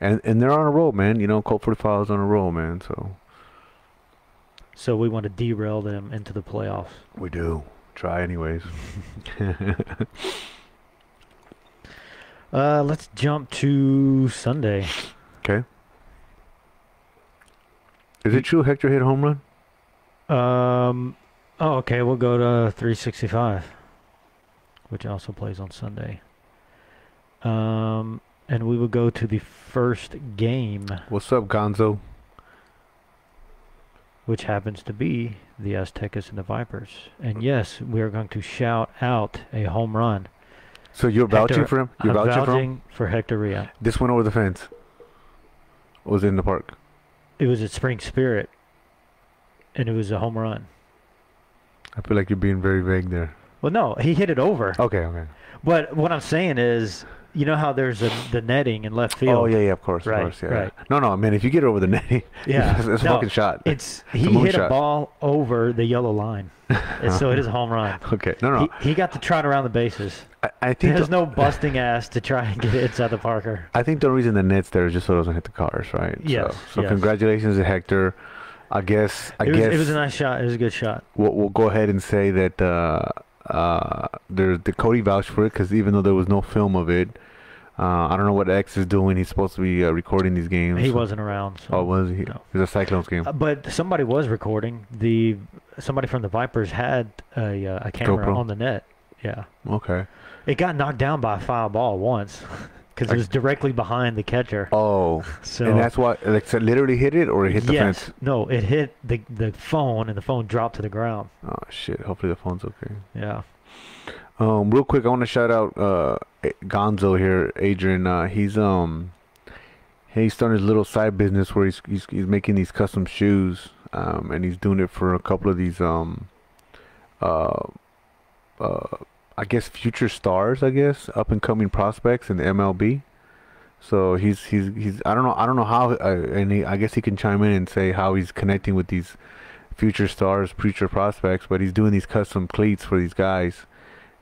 And and they're on a roll, man. You know, Colt 45 is on a roll, man. So So we want to derail them into the playoffs. we do try, anyways. Uh, let's jump to Sunday. Okay. Is it true Hector hit a home run? Um, oh, okay. We'll go to 365, which also plays on Sunday. Um, and we will go to the first game, What's up, Gonzo? which happens to be the Aztecas and the Vipers. And yes, we are going to shout out a home run. So you're vouching Hector, for him? You're I'm vouching for him? vouching for Hector Ria. This went over the fence. Or was in the park? It was at Spring Spirit, and it was a home run. I feel like you're being very vague there. Well, no, he hit it over. Okay, okay. But what I'm saying is, you know how there's a, the netting in left field. Oh yeah, yeah, of course, Right, of course, yeah. right. No, no, man. If you get over the net, Yeah, it's, it's a no, fucking shot. It's a he hit a ball over the yellow line, and so it is a home run. okay, no, no. He, he got to trot around the bases. I, I think There's the, no busting ass to try and get inside the Parker. I think the reason the net's there is just so it doesn't hit the cars, right? Yes, So, so yes. congratulations to Hector. I guess. I It was, guess it was a nice shot. It was a good shot. we'll, we'll go ahead and say that uh, uh, there's the Cody vouched for it because even though there was no film of it, uh, I don't know what X is doing. He's supposed to be uh, recording these games. He wasn't around. So. Oh, was he? No. It was a Cyclones game. Uh, but somebody was recording. The somebody from the Vipers had a uh, a camera GoPro? on the net. Yeah, Okay. It got knocked down by a foul ball once because it was directly behind the catcher. Oh, So and that's why, like, so literally hit it or it hit the yes, fence. no, it hit the the phone and the phone dropped to the ground. Oh shit! Hopefully the phone's okay. Yeah. Um, real quick, I want to shout out uh, Gonzo here, Adrian. Uh, he's um, he's starting his little side business where he's he's, he's making these custom shoes, um, and he's doing it for a couple of these um, uh, uh, I guess future stars, I guess up and coming prospects in the MLB. So he's he's he's I don't know I don't know how uh, and he, I guess he can chime in and say how he's connecting with these future stars, future prospects, but he's doing these custom cleats for these guys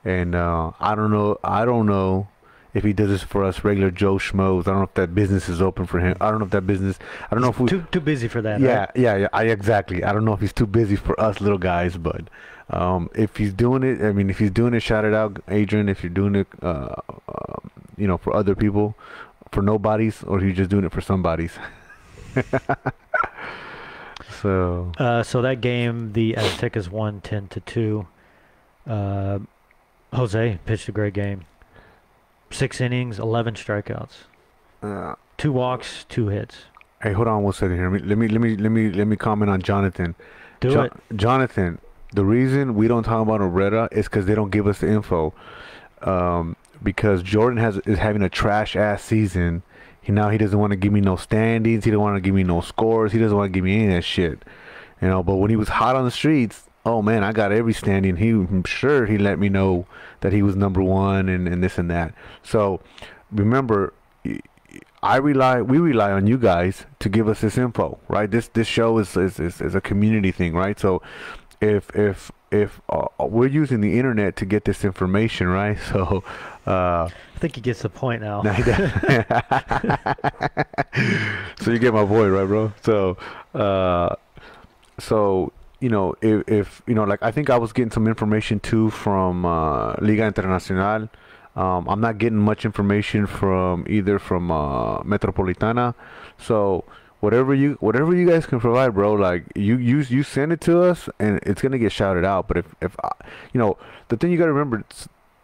and uh, I don't know. I don't know if he does this for us regular Joe schmoes. I don't know if that business is open for him. I don't know if that business. I don't know if we. Too too busy for that. yeah, right? yeah, yeah. I exactly. I don't know if he's too busy for us little guys, but um, if he's doing it, I mean, if he's doing it, shout it out, Adrian. If you're doing it, uh, um, you know, for other people, for nobodies, or you're just doing it for somebodies. so Uh, so that game, the Aztecas won ten to two. Uh, Jose pitched a great game. Six innings, eleven strikeouts, uh, two walks, two hits. hey, hold on one second here. Let me let me let me let me comment on Jonathan. Do Jo- it. Jonathan, the reason we don't talk about Obrera is because they don't give us the info. Um, because Jordan has is having a trash ass season. He now he doesn't want to give me no standings. He don't want to give me no scores. He doesn't want to give me any of that shit. You know. But when he was hot on the streets, oh man, I got every standing. He, I'm sure he let me know that he was number one and, and this and that. So remember, I rely, we rely on you guys to give us this info, right? This this show is is, is, is a community thing, right? So if if if uh, we're using the internet to get this information, right? So uh, I think he gets the point now. so you get my point, right, bro? So uh, so you know if, if you know like I think I was getting some information too from uh, Liga Internacional. Um, I'm not getting much information from either from uh, Metropolitana. So whatever you whatever you guys can provide, bro, like you you you send it to us and it's gonna get shouted out. But if if I, you know the thing you gotta remember.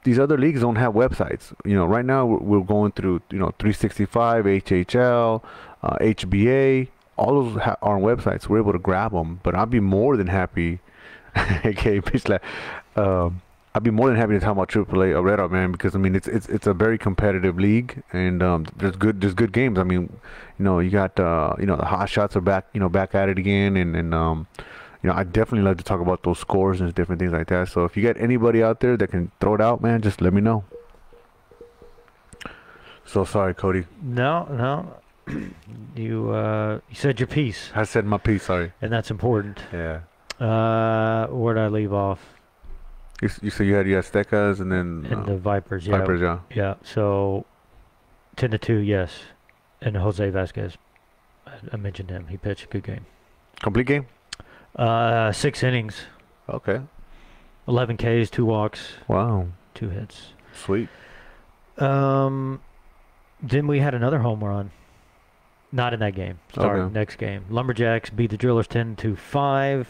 These other leagues don't have websites. You know, right now we're, we're going through, you know, 365, HHL, uh, HBA. All those ha- are on websites. We're able to grab them. But I'd be more than happy. okay, bitch, like, um, I'd be more than happy to talk about AAA Areta, man, because I mean it's it's it's a very competitive league, and um, there's good there's good games. I mean, you know, you got uh, you know the hot shots are back, you know, back at it again, and and um, you know, I definitely love to talk about those scores and different things like that. So if you got anybody out there that can throw it out, man, just let me know. So sorry, Cody. No, no. You uh, you said your piece, I said my piece. Sorry. and that's important. Yeah. Uh, where did I leave off? You, you said you had the Aztecas and then And uh, the Vipers, yeah, Vipers. Yeah. yeah. So ten to two, yes. And Jose Vasquez, I, I mentioned him. He pitched a good game. Complete game. Uh, six innings, Okay. eleven Ks, two walks, Wow. two hits. Sweet. Um, then we had another home run. Not in that game. Sorry, Okay. next game. Lumberjacks beat the Drillers ten to five.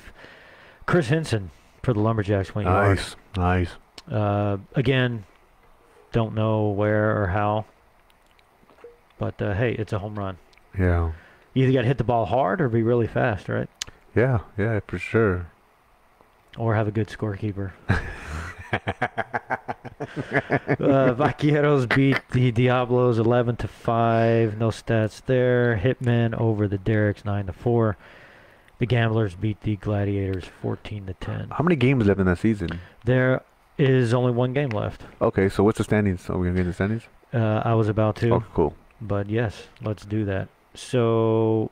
Chris Henson for the Lumberjacks went yard. Nice. Nice. Uh, again, don't know where or how, but uh, hey, it's a home run. Yeah. You either got to hit the ball hard or be really fast, right? Yeah. Yeah. For sure. Or have a good scorekeeper. uh, Vaqueros beat the Diablos 11 to 5. No stats there. Hitmen over the Derricks 9 to 4. The Gamblers beat the Gladiators 14 to 10. How many games left in that season? There is only one game left. Okay. So what's the standings? Are we gonna get the standings? Uh, I was about to. Oh, cool. But yes, let's do that. So,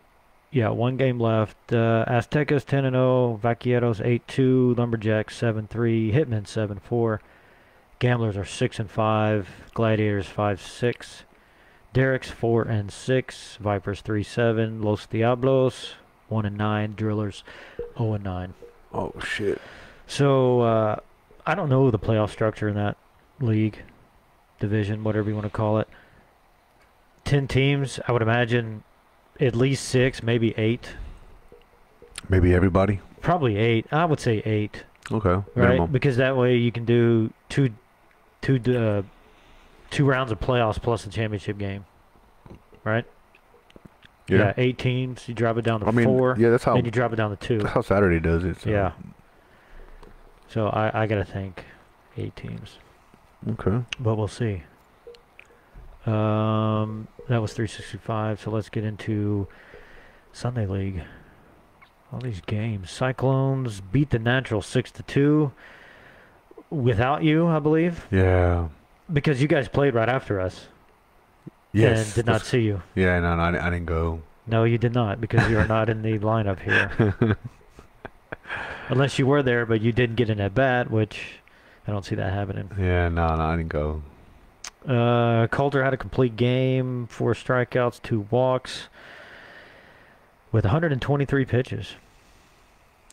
yeah, one game left. Uh, Aztecas 10 and 0, Vaqueros 8 2, Lumberjacks 7 3, Hitmen 7 4, Gamblers are 6 and 5, Gladiators 5 6, Derricks 4 and 6, Vipers 3 7, Los Diablos 1 and 9, Drillers 0 and 9. Oh shit. So, uh, I don't know the playoff structure in that league, division, whatever you want to call it. 10 teams, I would imagine at least six, maybe eight. Maybe everybody. Probably eight. I would say eight, Okay. right? Minimum. Because that way you can do two, two, uh, two rounds of playoffs plus the championship game, right? Yeah. eight teams. You drop it down to I mean, four, yeah. That's how. then you drop it down to two. That's how Saturday does it. So. Yeah. So I, I gotta think eight teams. Okay. but we'll see. Um, that was 365. So let's get into Sunday League. All these games. Cyclones beat the Natural six to two. Without you, I believe, Yeah. because you guys played right after us Yes. and did not see you. Yeah. No. No. I, didn't- I didn't go. No, you did not, because you are not in the lineup here. Unless you were there, but you didn't get an at bat, which I don't see that happening. Yeah. No. No. I didn't go. Uh, Coulter had a complete game, four strikeouts, two walks, with 123 pitches.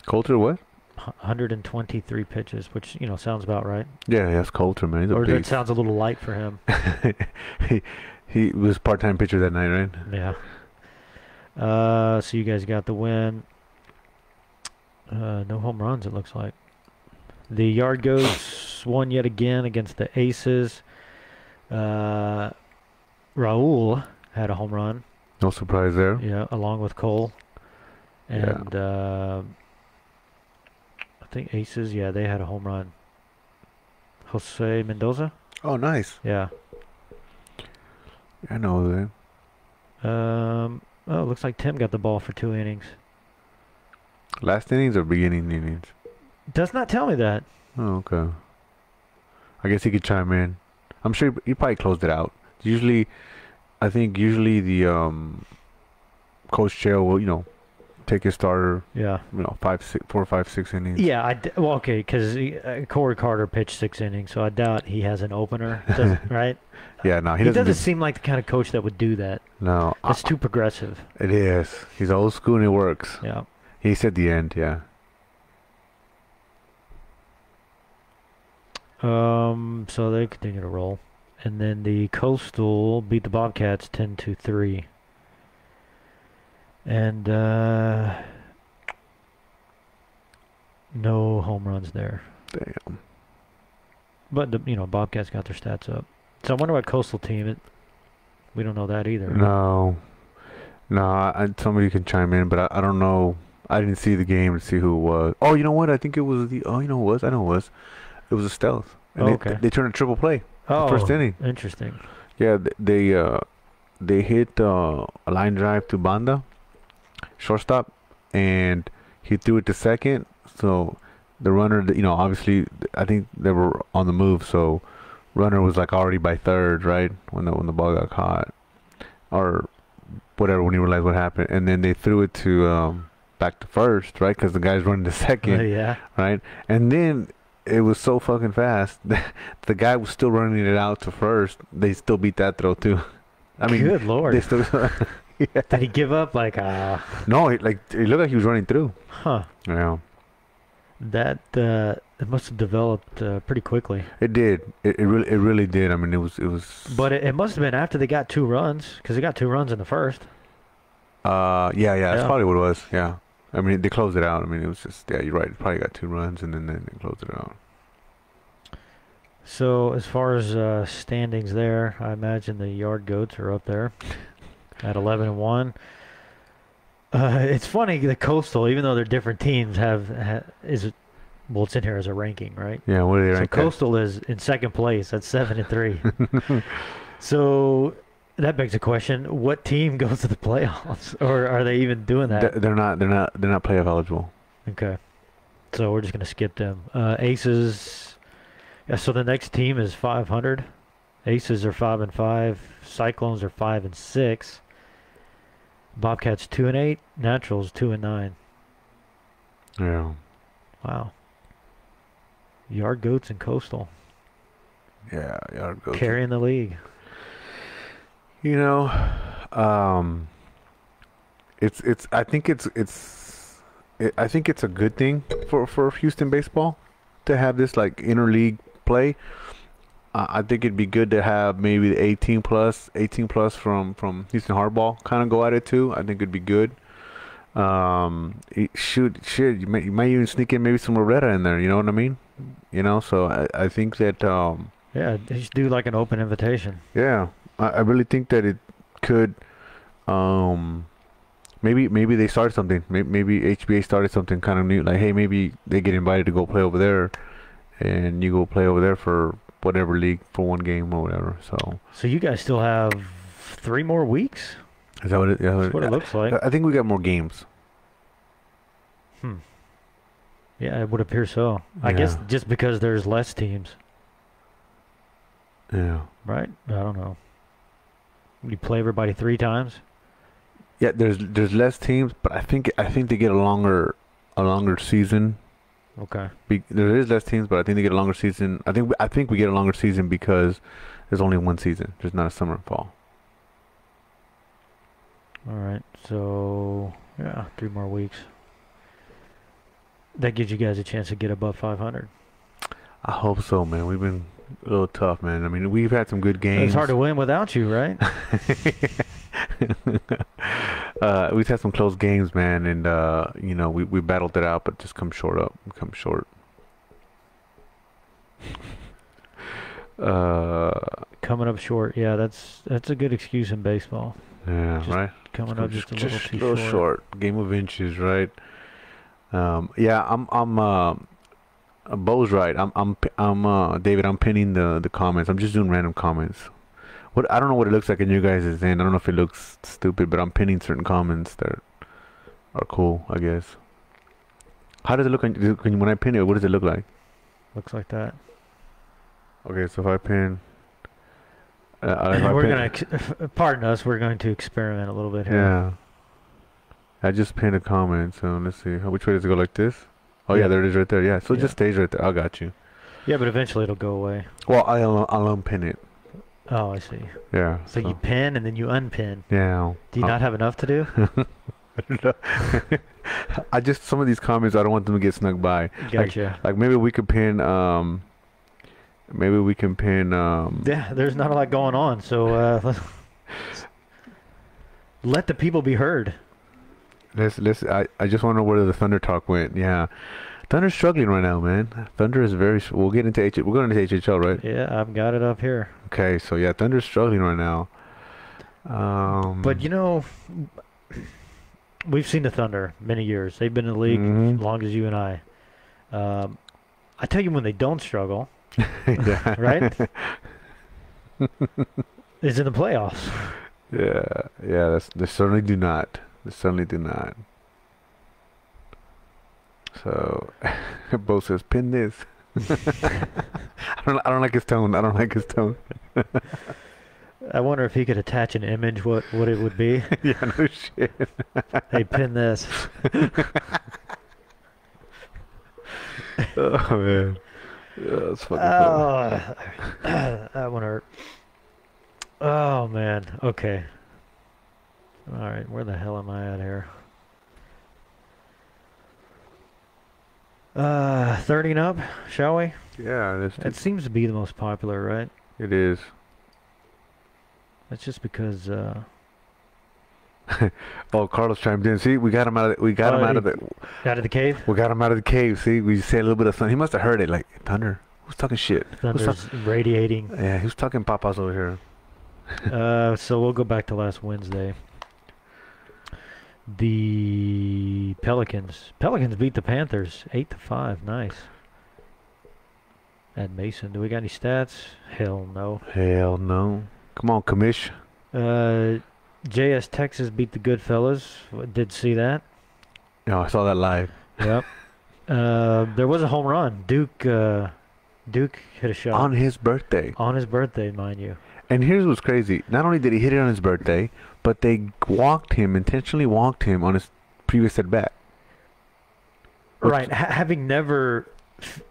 Coulter. What? 123 pitches, which you know sounds about right, Yeah. That's Coulter, man. He's or that sounds a little light for him. he he was part time pitcher that night, right? Yeah. Uh, so you guys got the win. Uh, no home runs, it looks like. The Yard Goats won yet again against the Aces. Uh, Raul had a home run. No surprise there. Yeah, along with Cole. Yeah. And uh, I think Aces, yeah, they had a home run. Jose Mendoza? Oh, nice. Yeah. I know that. Um, oh, looks like Tim got the ball for two innings. Last innings or beginning innings? Does not tell me that. Oh, okay. I guess he could chime in. I'm sure he probably closed it out. Usually, I think usually the um, coach chair will, you know, take his starter, Yeah. you know, five, six, four, five, six innings. Yeah, I d- well, okay, because uh, Corey Carter pitched six innings, so I doubt he has an opener, right? Yeah, no, he, He, doesn't. doesn't do- seem like the kind of coach that would do that. no, I- That's too progressive. it is. He's old school and it works. Yeah. He said the end. Yeah. Um, so they continue to roll, and then the Coastal beat the Bobcats ten to three. And uh, no home runs there, Damn. but the you know Bobcats got their stats up. So I wonder what Coastal team it. We don't know that either. No, no. I, somebody can chime in, but I, I don't know. I didn't see the game to see who it was. Oh, you know what? I think it was the. Oh, you know what it was? I know it was. It was a stealth. And Oh, they, okay. they turned a triple play. Oh, first inning. Interesting. Yeah, th- they uh, they hit uh, a line drive to Banda, shortstop, and he threw it to second. So the runner, you know, obviously, I think they were on the move. So runner was like already by third, right when the when the ball got caught, or whatever when he realized what happened, and then they threw it to um, back to first, right? Because the guy's running to second, Uh, yeah. right? And then it was so fucking fast. the guy was still running it out to first. They still beat that throw too. I mean, Good lord. they still. yeah. Did he give up? Like, uh, No, it, like it looked like he was running through. huh? Yeah, That uh, it must have developed uh, pretty quickly. it did. It, it really, it really did. I mean, it was, it was. But it, it must have been after they got two runs because they got two runs in the first. Uh, yeah, yeah, that's Yeah. probably what it was. Yeah, I mean, they closed it out. I mean, it was just yeah, you're right. It probably got two runs and then then they closed it out. So as far as uh, standings there, I imagine the Yard Goats are up there at 11 and one. Uh, it's funny the Coastal, even though they're different teams, have ha, is well, it's in here as a ranking, right? Yeah, what are they So ranked at? Coastal is in second place at seven and three. so that begs the question: What team goes to the playoffs, or are they even doing that? They're not. They're not. They're not playoff eligible. Okay. So we're just gonna skip them. Uh, Aces. Yeah. So the next team is 500. Aces are five and five. Cyclones are five and six. Bobcats two and eight. Naturals two and nine. Yeah. Wow. Yard goats and coastal Yeah. yard goats. carrying the league. You know, um, it's it's. I think it's it's. It, I think it's a good thing for for Houston baseball to have this like interleague play. Uh, I think it'd be good to have maybe the 18 plus, 18 plus from from Houston Hardball kind of go at it too. I think it'd be good. Um, it- shoot, shit, you might you might even sneak in maybe some Loretta in there. You know what I mean? You know, so I I think that um. Yeah, just do like an open invitation. Yeah, I, I really think that it could. Um, maybe maybe they started something. Maybe, maybe HBA started something kind of new. Like, hey, maybe they get invited to go play over there, and you go play over there for whatever league for one game or whatever. So So you guys still have three more weeks. is that what it? Yeah, That's what it looks like. I, think we got more games. Hmm. Yeah, it would appear so. I guess just because there's less teams, Yeah. right? I don't know. You play everybody three times. Yeah, there's there's less teams, but I think I think they get a longer a longer season Okay. Be, there is less teams, but I think they get a longer season. I think I think we get a longer season because there's only one season. There's not a summer and fall. All right. So yeah, three more weeks. That gives you guys a chance to get above 500. I hope so, man. We've been a little tough, man. I mean, we've had some good games. It's hard to win without you, right? uh, we've had some close games, man, and uh, you know we, we battled it out, but just come short up, come short. Uh, Coming up short. Yeah, that's that's a good excuse in baseball. yeah, Just right. Coming up just, just a little too little short. short. Game of inches, right? Um, yeah, I'm I'm uh, Bo's right. I'm I'm I'm uh, David. I'm pinning the the comments. I'm just doing random comments. What I don't know what it looks like in you guys' end. I don't know if it looks stupid, but I'm pinning certain comments that are cool. I guess. How does it look when when I pin it? What does it look like? Looks like that. Okay, so if I pin, uh, uh, if we're pin- gonna, pardon us, we're going to experiment a little bit here. Yeah. I just pinned a comment, so let's see. Which way does it go? Like this? Oh yeah, Yeah. there it is right there. Yeah, so it just stays right there. I got you. Yeah, but eventually it'll go away. Well, I'll I'll unpin it. Oh, I see. Yeah. So you pin and then you unpin. yeah. Do you not have enough to do? I just some of these comments I don't want them to get snuck by. Gotcha. Like maybe we could pin um maybe we can pin um Yeah, there's not a lot going on, so uh, let the people be heard. let's let's I, I just want to know where the Thunder talk went. Yeah. Thunder's struggling right now, man. Thunder is very. We'll get into H. We're going into HHL, right? Yeah, I've got it up here. Okay, so yeah, Thunder's struggling right now. Um, But you know, we've seen the Thunder many years. They've been in the league Mhm. as long as you and I. Um, I tell you when they don't struggle right? is in the playoffs. Yeah, yeah. That's, they certainly do not. They certainly do not. So, Bo says, "Pin this." I don't. I don't like his tone. I don't like his tone. I wonder if he could attach an image, what what it would be. yeah, no shit. hey, pin this. oh man, yeah, that's fucking. Oh, that one hurt. Oh man. Okay. All right. Where the hell am I at here? Uh, 30 and up, shall we? Yeah, It seems to be the most popular, right? it is. That's just because. Uh, Oh, Carlos chimed in. See, we got him out. Of, the, we got him Oh, out of the. out of the cave. We got him out of the cave. See, we said a little bit of thunder. He must have heard it. Like thunder. Who's talking shit? Thunder's radiating. yeah, who's talking papas over here? Uh, so we'll go back to last Wednesday. The Pelicans. Pelicans beat the Panthers eight to five. Nice. At Mason, do we got any stats? Hell no. Hell no. Come on, commish. Uh, JS Texas beat the Goodfellas. Did see that? No, I saw that live. Yep. uh, there was a home run. Duke. Uh, Duke hit a shot On his birthday. on his birthday, mind you. And here's what's crazy. Not only did he hit it on his birthday, but they walked him, intentionally walked him on his previous at bat. Right. Ha- having never f-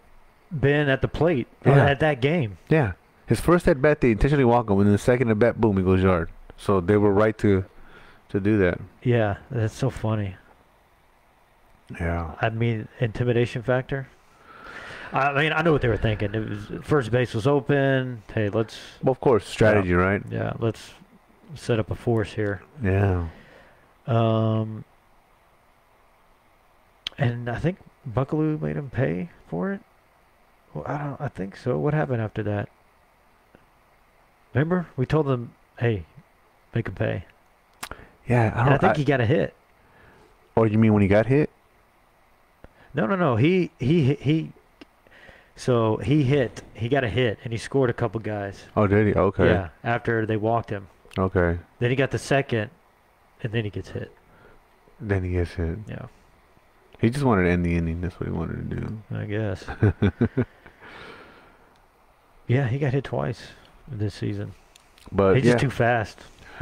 been at the plate uh, Yeah. at that game. Yeah. His first at bat, they intentionally walk him, and then the second at bat, boom, he goes yard. So they were right to to do that. Yeah, that's so funny. Yeah. I mean, intimidation factor. I mean, I know what they were thinking. It was first base was open. Hey, let's Well, of course, strategy, right? yeah, let's set up a force here. Yeah. Um, and I think Buckaloo made him pay for it. Well, I don't. I think so. What happened after that? Remember, we told them, "Hey, make him pay." Yeah. I don't. I think I- he got a hit. or you mean when he got hit? No, no, no. He he he. So he hit. He got a hit, and he scored a couple guys. Oh, did he? Okay. Yeah. After they walked him, Okay. then he got the second, and then he gets hit. Then he gets hit. Yeah, He just wanted to end the inning. That's what he wanted to do. I guess. yeah, he got hit twice this season. But He's yeah, just too fast.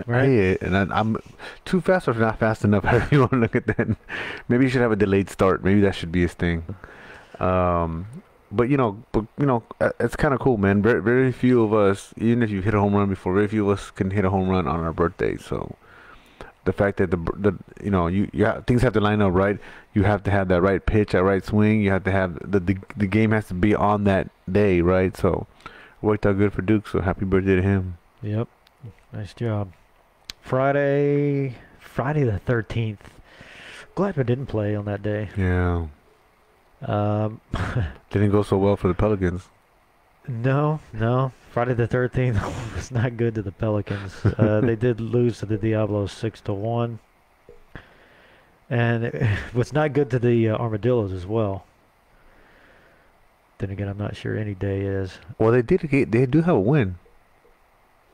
Right? it, and I, I'm too fast or not fast enough. However you want to look at that. Maybe he should have a delayed start. Maybe that should be his thing. Um, but you know, but you know, uh, it's kind of cool, man. Very, very few of us, even if you hit a home run before, very few of us can hit a home run on our birthday. So the fact that the the you know you yeah things have to line up right. You have to have that right pitch, that right swing. You have to have the the, the game has to be on that day, right? So worked out good for Duke. So happy birthday to him. Yep. Nice job. Friday, Friday the thirteenth. Gladman didn't play on that day. Yeah, Um, didn't go so well for the Pelicans. no, no. Friday the thirteenth was not good to the Pelicans. Uh, they did lose to the Diablos six to one, and it was not good to the uh, Armadillos as well. Then again, I'm not sure any day is. Well, they did get they do have a win.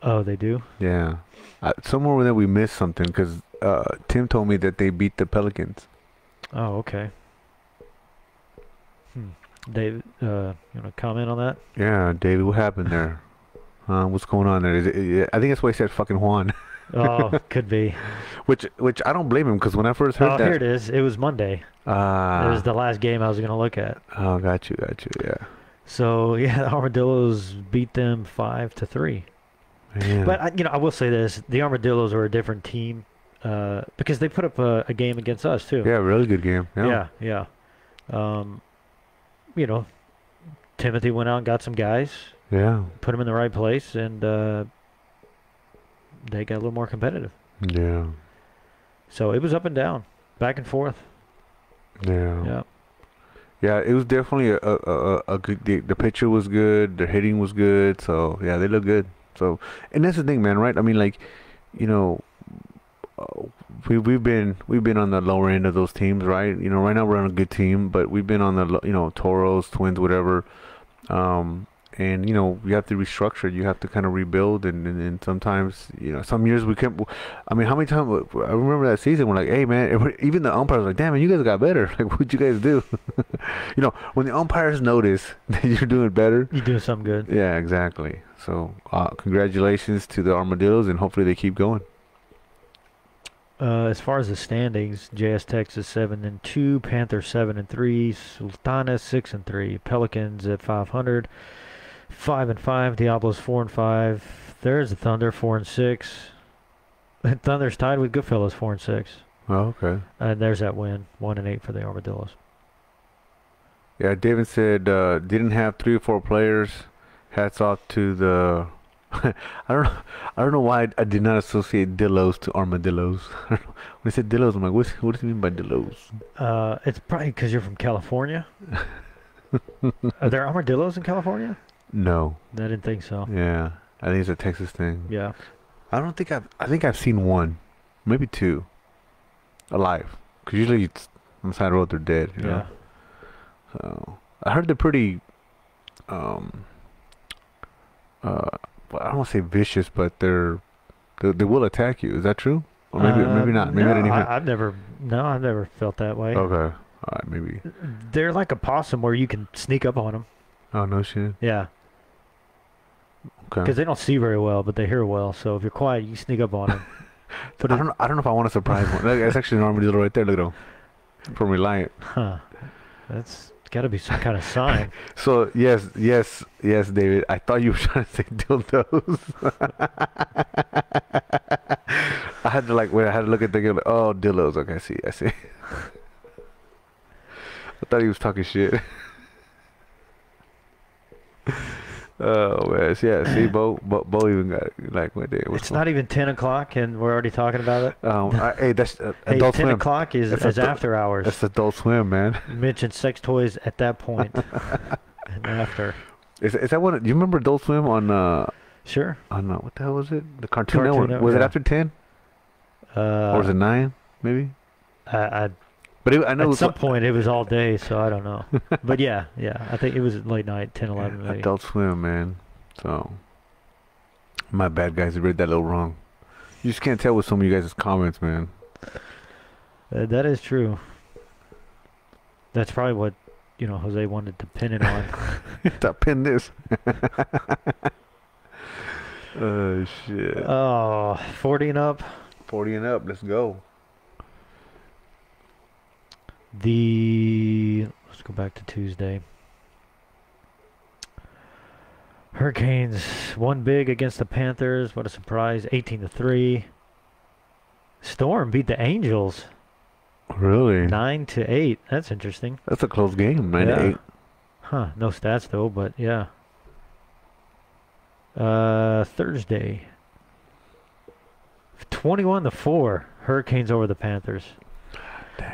Oh, they do. Yeah, uh, somewhere that we missed something because uh, Tim told me that they beat the Pelicans. Oh, okay. Dave, uh, you want to comment on that? Yeah, David, what happened there? Uh, what's going on there? Is it, I think that's why he said fucking Juan, Oh, could be. which which I don't blame him because when I first heard Oh, that, here it is. It was Monday. ah, it was the last game I was going to look at. oh, got you, got you, yeah, So yeah, the Armadillos beat them five to three. yeah. But I, you know, I will say this: the Armadillos are a different team uh, because they put up a, a game against us too. yeah, really good game. Yeah, yeah, yeah. Um, you know, Timothy went out and got some guys, yeah, put them in the right place, and uh, they got a little more competitive. yeah, So it was up and down, back and forth. yeah. Yeah. Yeah, it was definitely a a, a, a good. The, the pitcher was good. The hitting was good. So yeah, they look good. So and that's the thing, man. Right? I mean, like, you know, we we've been we've been on the lower end of those teams, right? You know, right now we're on a good team, but we've been on the you know Toros, Twins, whatever. Um, and you know you have to restructure. You have to kind of rebuild, and, and, and sometimes you know some years we can't. I mean, how many times I remember that season? We're like, hey man, even the umpires like, damn man, you guys got better. Like, what'd you guys do? you know, when the umpires notice that you're doing better, You're doing something good. yeah, exactly. So uh, congratulations to the Armadillos, and hopefully they keep going. Uh, as far as the standings, JS Texas seven and two, Panthers seven and three, Sultana six and three, Pelicans at 500, five and five, Diablos four and five. There's the Thunder four and six. And Thunder's tied with Goodfellas four and six. Oh, okay. And there's that win, one and eight for the Armadillos. Yeah, David said uh, didn't have three or four players. Hats off to the. I don't know. I don't know why I, I did not associate Dillos to armadillos. when I said Dillos, I'm like, what, what does he mean by Dillos? Uh, it's probably because you're from California. Are there armadillos in California? No. I didn't think so. Yeah, I think it's a Texas thing. Yeah. I don't think I've. I think I've seen one, maybe two, alive. Cause usually it's on the side of the road they're dead. You Yeah. know? So I heard they're pretty. Um. Uh, I don't want to say vicious, but they're they, they will attack you. Is that true? Or maybe Uh, maybe not. Maybe no, I didn't even. I, have never. No, I've never felt that way. okay. All right. Maybe. They're like a possum where you can sneak up on them. Oh no shit. Yeah, Okay. because they don't see very well, but they hear well. So if you're quiet, you sneak up on them. but I don't. know- I don't know if I want to surprise one. That's actually an armadillo right there. Look at him. From Reliant. huh? That's got to be some kind of sign. So yes, yes, yes, David. I thought you were trying to say dildos. I had to like wait. I had to look at the game. Like, oh, dildos. Okay, I see. I see. I thought he was talking shit. Oh man, yeah. See, Bo, Bo, Bo even got it. like what day? it's not even ten o'clock, and we're already talking about it. Um, I, hey, that's uh, Hey, Adult ten Swim. o'clock is, is adult- after hours. That's Adult Swim, man. Mentioned sex toys at that point and after. Is, is that what? Do you remember Adult Swim on uh Sure. on uh, what the hell was it? The Cartoon, Cartoon Network. Was it after ten Uh, or was it nine? Maybe. I, I, But it, I know it at some point it was all day, so I don't know. but yeah, yeah, I think it was late night, 10, 11 maybe. Adult Swim, man. So my bad, guys. I read that a little wrong. You just can't tell with some of you guys' comments, man. Uh, that is true. That's probably what you know Jose wanted to pin it on. Stop pin this. oh shit. oh, 40 and up. Forty and up. Let's go. The let's go back to Tuesday. Hurricanes one big against the Panthers. What a surprise! 18 to three. Storm beat the Angels Really? nine to eight. That's interesting. That's a close game. Nine Yeah. to eight. Huh? No stats though, but yeah. Uh, Thursday. 21 to 4 hurricanes over the panthers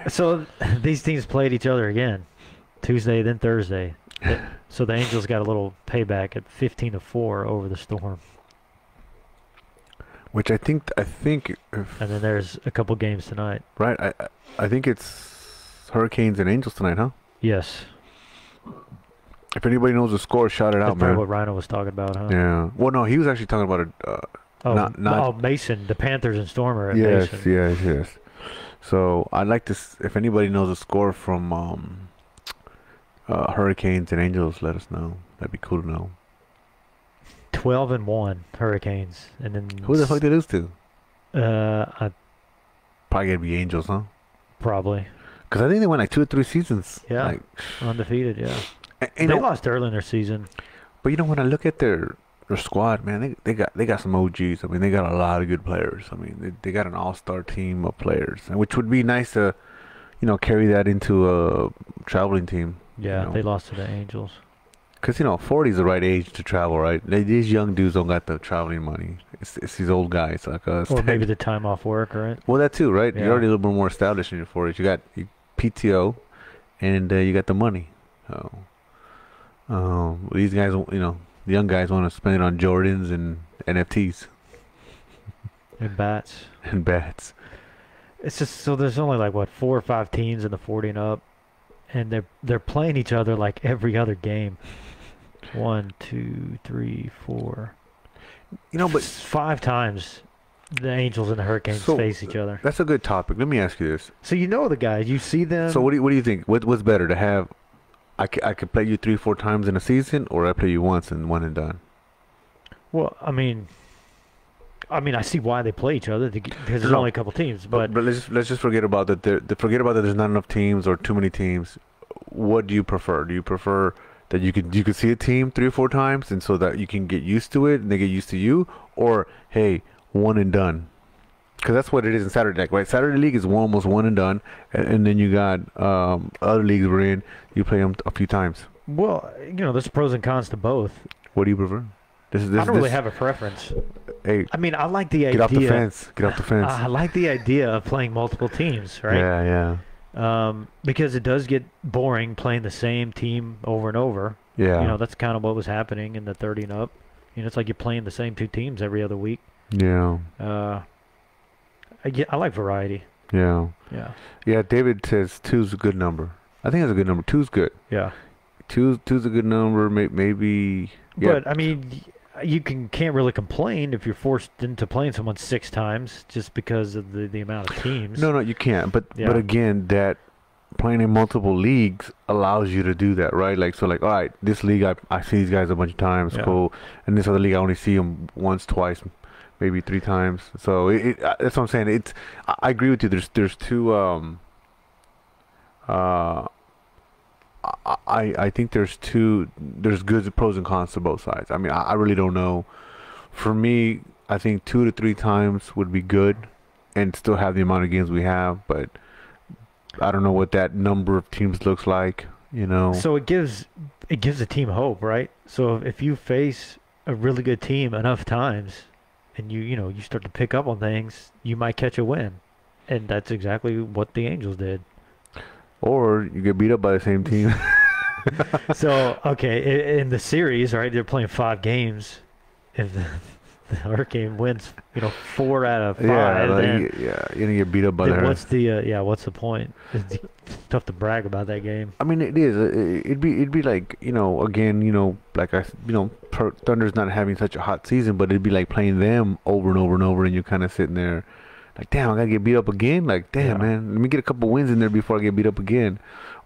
so these teams played each other again tuesday then thursday so the angels got a little payback at 15 to 4 over the storm Which I think I think if, and then there's a couple games tonight right. I I- think it's Hurricanes and Angels tonight, huh? yes If anybody knows the score, shout it that's out, man. what rhino was talking about huh Yeah. Well, no, he was actually talking about a. Uh, oh, not- not- oh mason the panthers and Stormer. yes, mason yes, yes. So I'd like to, if anybody knows the score from um, uh, Hurricanes and Angels, let us know. That'd be cool to know. 12 and 1 hurricanes and then Who the fuck did they lose to? uh I, Probably gonna be Angels, huh? probably Because I think they went like two or three seasons. Yeah. Like, undefeated yeah and, and they know, lost early in their season but you know when I look at their their squad, man, they they got they got some OGs. I mean, they got a lot of good players. I mean, they they got an all star team of players, and which would be nice to, you know, carry that into a traveling team. Yeah, know. they lost to the Angels. Cause you know, forty is the right age to travel, right? They, these young dudes don't got the traveling money. It's, it's these old guys like us. Or maybe the time off work, right? well, that too, right? Yeah. You're already a little bit more established in your forties. You got you PTO, and uh, you got the money. So, um, these guys, you know, the young guys want to spend it on Jordans and NFTs And bats. and bats. It's just so there's only like what four or five teams in the 40 and up, and they're they're playing each other like every other game. One, two, three, four. You know, but five times the Angels and the Hurricanes So, face each other. that's a good topic. Let me ask you this. So you know the guys. You see them. So what do you, what do you think? What what's better to have? I could, I could play you three four times in a season, or I play you once and one and done. well, I mean, I mean, I see why they play each other because there's No. only a couple teams. But, But let's just, let's just forget about that. There, forget about that. There's not enough teams or too many teams. What do you prefer? Do you prefer that you could you could see a team three or four times, and so that you can get used to it and they get used to you, or hey, one and done? Because that's what it is in Saturday League, right? Saturday League is one, almost one and done, and, and then you got um, other leagues we're in. You play them a few times. well, you know, there's pros and cons to both. What do you prefer? This this. I don't really have a preference. Hey, I mean, I like the get idea. off the fence. Get off the fence. I like the idea of playing multiple teams, right? Yeah, yeah, Um, because it does get boring playing the same team over and over. yeah. You know, that's kind of what was happening in the 30 and up. You know, it's like you're playing the same two teams every other week. yeah, Uh, I get, I like variety. yeah. Yeah. Yeah, David says two's a good number. I think that's a good number. Two's good. Yeah. Two two's a good number. May, maybe. Yeah. But I mean, you can can't really complain if you're forced into playing someone six times just because of the, the amount of teams. no, no, you can't. But Yeah. but again, that playing in multiple leagues allows you to do that, right? Like so, like all right, this league I I see these guys a bunch of times, Yeah. cool. And this other league I only see them once, twice, maybe three times. So it, it uh, that's what I'm saying. It's I, agree with you. There's there's two um. Uh, I, I I think there's two there's good pros and cons to both sides. I mean I, I really don't know. For me, I think two to three times would be good, and still have the amount of games we have. But I don't know what that number of teams looks like. You know. So it gives it gives a team hope, right? So if you face a really good team enough times, and you you know you start to pick up on things, you might catch a win, and that's exactly what the Angels did. or you get beat up by the same team. so okay, in the series, right? They're playing five games. If the, the Hurricane wins, you know, four out of five, yeah, like, yeah, you're gonna get beat up by the. what's the uh, yeah? What's the point? It's tough to brag about that game. I mean, it is. It- It'd be. It'd be like you know. Again, you know, like I you know, Thunder's not having such a hot season, but it'd be like playing them over and over and over, and you're kind of sitting there, like, damn, I gotta get beat up again. Like, damn, Yeah. man, let me get a couple wins in there before I get beat up again.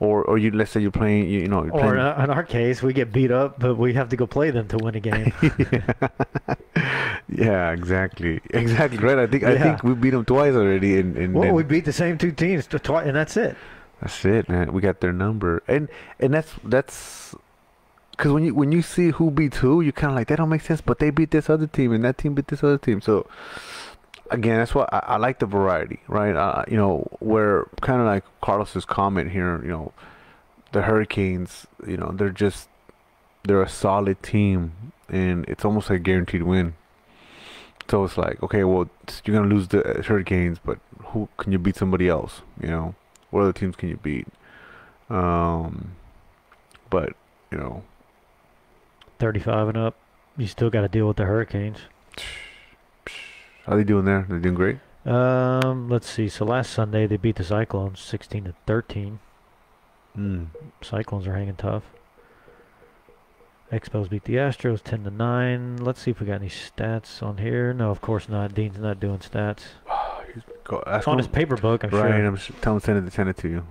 Or, or you, let's say you're playing, you, you know, you're Or uh, in our case, we get beat up, but we have to go play them to win a game. yeah, exactly, exactly right. I think, I think we beat them twice already, and, and, well, and we beat the same two teams twice, and that's it. That's it, man. We got their number, and and that's that's because when you when you see who beats who, you kind of like that don't make sense. But they beat this other team, and that team beat this other team. So again, that's why I, I like the variety, right? Uh, you know, where kind of like Carlos's comment here, you know, the Hurricanes, you know, they're just they're a solid team, and it's almost like a guaranteed win. So it's like, okay, well, you're gonna lose the uh, Hurricanes, but who can you beat somebody else? You know, what other teams can you beat? Um, but you know, 35 and up, you still got to deal with the Hurricanes. how they doing there? They're doing great. Um, let's see. So last Sunday they beat the Cyclones 16 to 13. Mm. Cyclones are hanging tough. Expos beat the Astros 10 to 9. Let's see if we got any stats on here. No, of course not. Dean's not doing stats. Go, ask on him. his paper book, I'm right, sure. I'm s- tell him to send it, send it to you.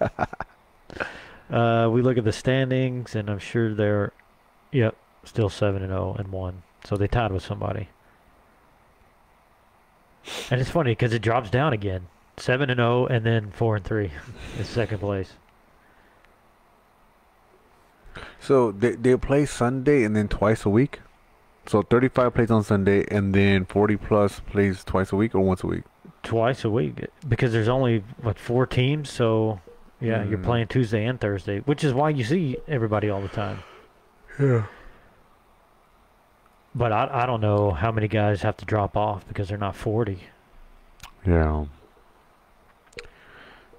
Uh, we look at the standings, and I'm sure they're, yep, still seven and zero and one. So they tied with somebody. And it's funny because it drops down again, seven and zero, and then four and three, in second place. So they they play Sunday and then twice a week. So 35 plays on Sunday and then 40 plus plays twice a week or once a week. Twice a week because there's only what four teams, so yeah, you're Mm. playing Tuesday and Thursday, which is why you see everybody all the time. Yeah. But I I don't know how many guys have to drop off because they're not forty. Yeah.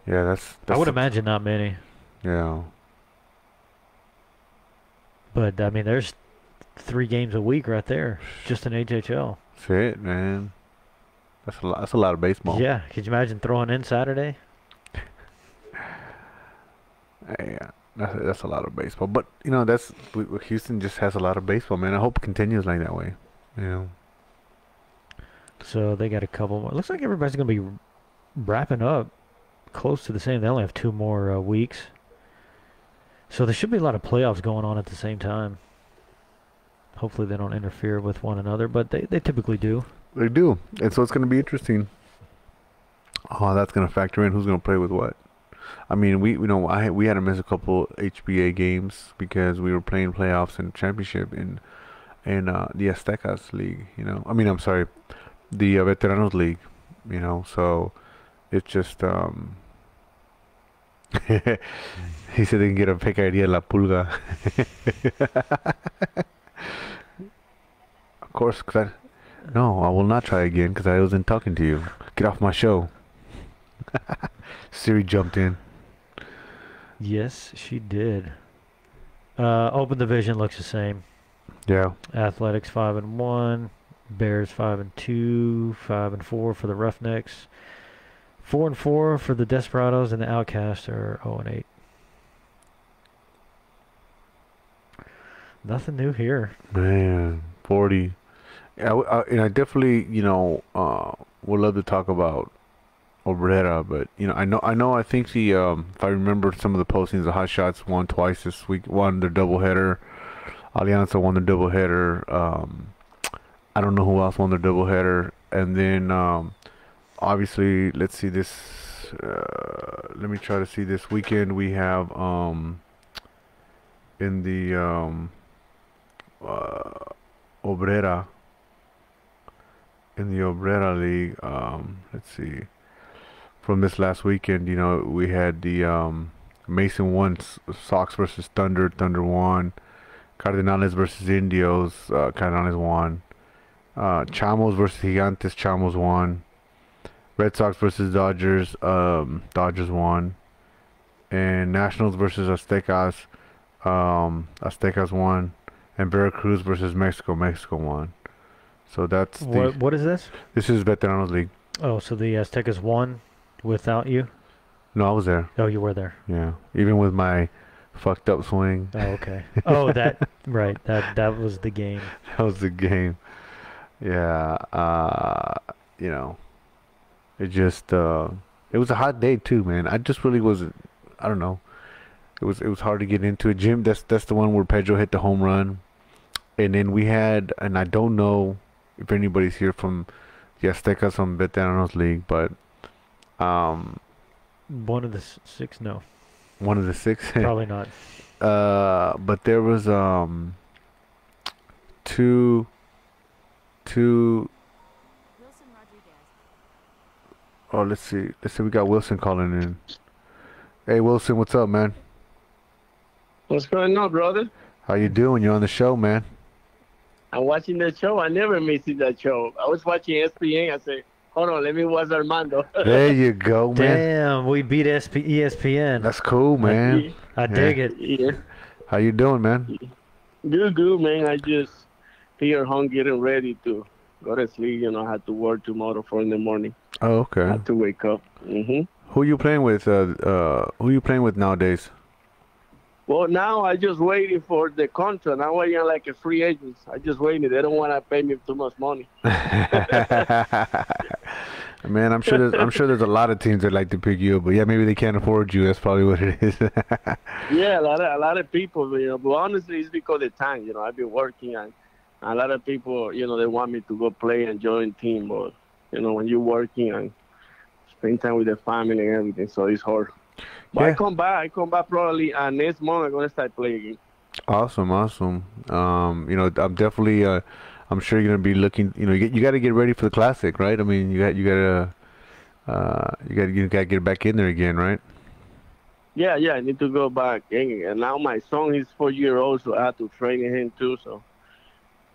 Yeah, that's. that's I would imagine not many. Yeah. But I mean, there's three games a week right there, just in HHL. That's it, man. That's a lot. That's a lot of baseball. Yeah, could you imagine throwing in Saturday? Yeah. That's, that's a lot of baseball. But you know, that's Houston just has a lot of baseball, man. I hope it continues like that way. You know. So they got a couple more. Looks like everybody's gonna be wrapping up close to the same. They only have two more uh, weeks. So there should be a lot of playoffs going on at the same time. Hopefully they don't interfere with one another, but they, they typically do. They do. And so it's going to be interesting. Oh, that's going to factor in who's going to play with what. I mean, we you know I we had to miss a couple HBA games because we were playing playoffs and championship in in uh, the Aztecas League. You know, I mean, I'm sorry, the uh, Veteranos League. You know, so it's just um, he said they can get a idea La Pulga. of course, cause I, no, I will not try again because I wasn't talking to you. Get off my show. Siri jumped in. Yes, she did. Uh, open division looks the same. Yeah. Athletics five and one, Bears five and two, five and four for the Roughnecks, four and four for the Desperados, and the Outcasts are zero and eight. Nothing new here. Man, forty. Yeah, I, I, and I definitely, you know, uh, would love to talk about Obrera, but you know, I know, I know, I think the, um, if I remember some of the postings, the Hot Shots won twice this week, won their doubleheader. Alianza won their doubleheader. Um, I don't know who else won their doubleheader, and then um, obviously, let's see this. Uh, let me try to see this weekend. We have um, in the um, uh, Obrera in the Obrera League. Um, let's see. From this last weekend, you know, we had the um, Mason won Sox versus Thunder. Thunder won. Cardenales versus Indios. Uh, Cardenales won. Uh, Chamos versus Gigantes. Chamos won. Red Sox versus Dodgers. Um, Dodgers won. And Nationals versus Aztecas. Um, Aztecas won. And Veracruz versus Mexico. Mexico won. So that's the, What what is this? this is Veteranos League. Oh, so the Aztecas won without you? No, I was there. Oh, you were there. Yeah, even with my fucked up swing, Oh, okay. oh, that right. That that was the game. that was the game. Yeah, uh, you know, it just uh, it was a hot day too, man. I just really wasn't. I don't know. It was it was hard to get into a gym. that's that's the one where Pedro hit the home run, and then we had, and I don't know if anybody's here from the Aztecas on Veteranos League, but um, One of the six. No, one of the six. probably not. uh, but there was um two two oh let's see let's see we got Wilson calling in. Hey Wilson, what's up, man? What's going on, brother? How you doing? You're on the show, man. I'm watching that show. I never miss that show. I was watching ESPN. I say, hold on, let me watch Armando. There you go, man. Damn, we beat E SP- ESPN. That's cool, man. I dig it. yeah, How you doing, man? good, good, man. I just here home getting ready to go to sleep. You know, I had to work tomorrow for in the morning. Oh, I okay. had to wake up. hmm Who you playing with? Uh, uh, who you playing with nowadays? Well, now I just waiting for the contract. I am waiting like a free agent. I just waiting. They don't want to pay me too much money. man, I'm sure there's, I'm sure there's a lot of teams that like to pick you up, but yeah, maybe they can't afford you. That's probably what it is. Yeah, a lot of a lot of people, you know. But honestly, it's because of the time. You know, I've been working, and a lot of people, you know, they want me to go play and join team. But you know, when you're working and spend time with the family and everything, so it's hard. But Yeah. I come back. I come back probably, and next month I'm gonna start playing. Awesome, awesome. Um, you know, I'm definitely. Uh, I'm sure you're gonna be looking. You know, you, you got to get ready for the classic, right? I mean, you got you got to. Uh, you got you got to get back in there again, right? Yeah, yeah, I need to go back. And, and now my son is four year old, so I have to train him too. So,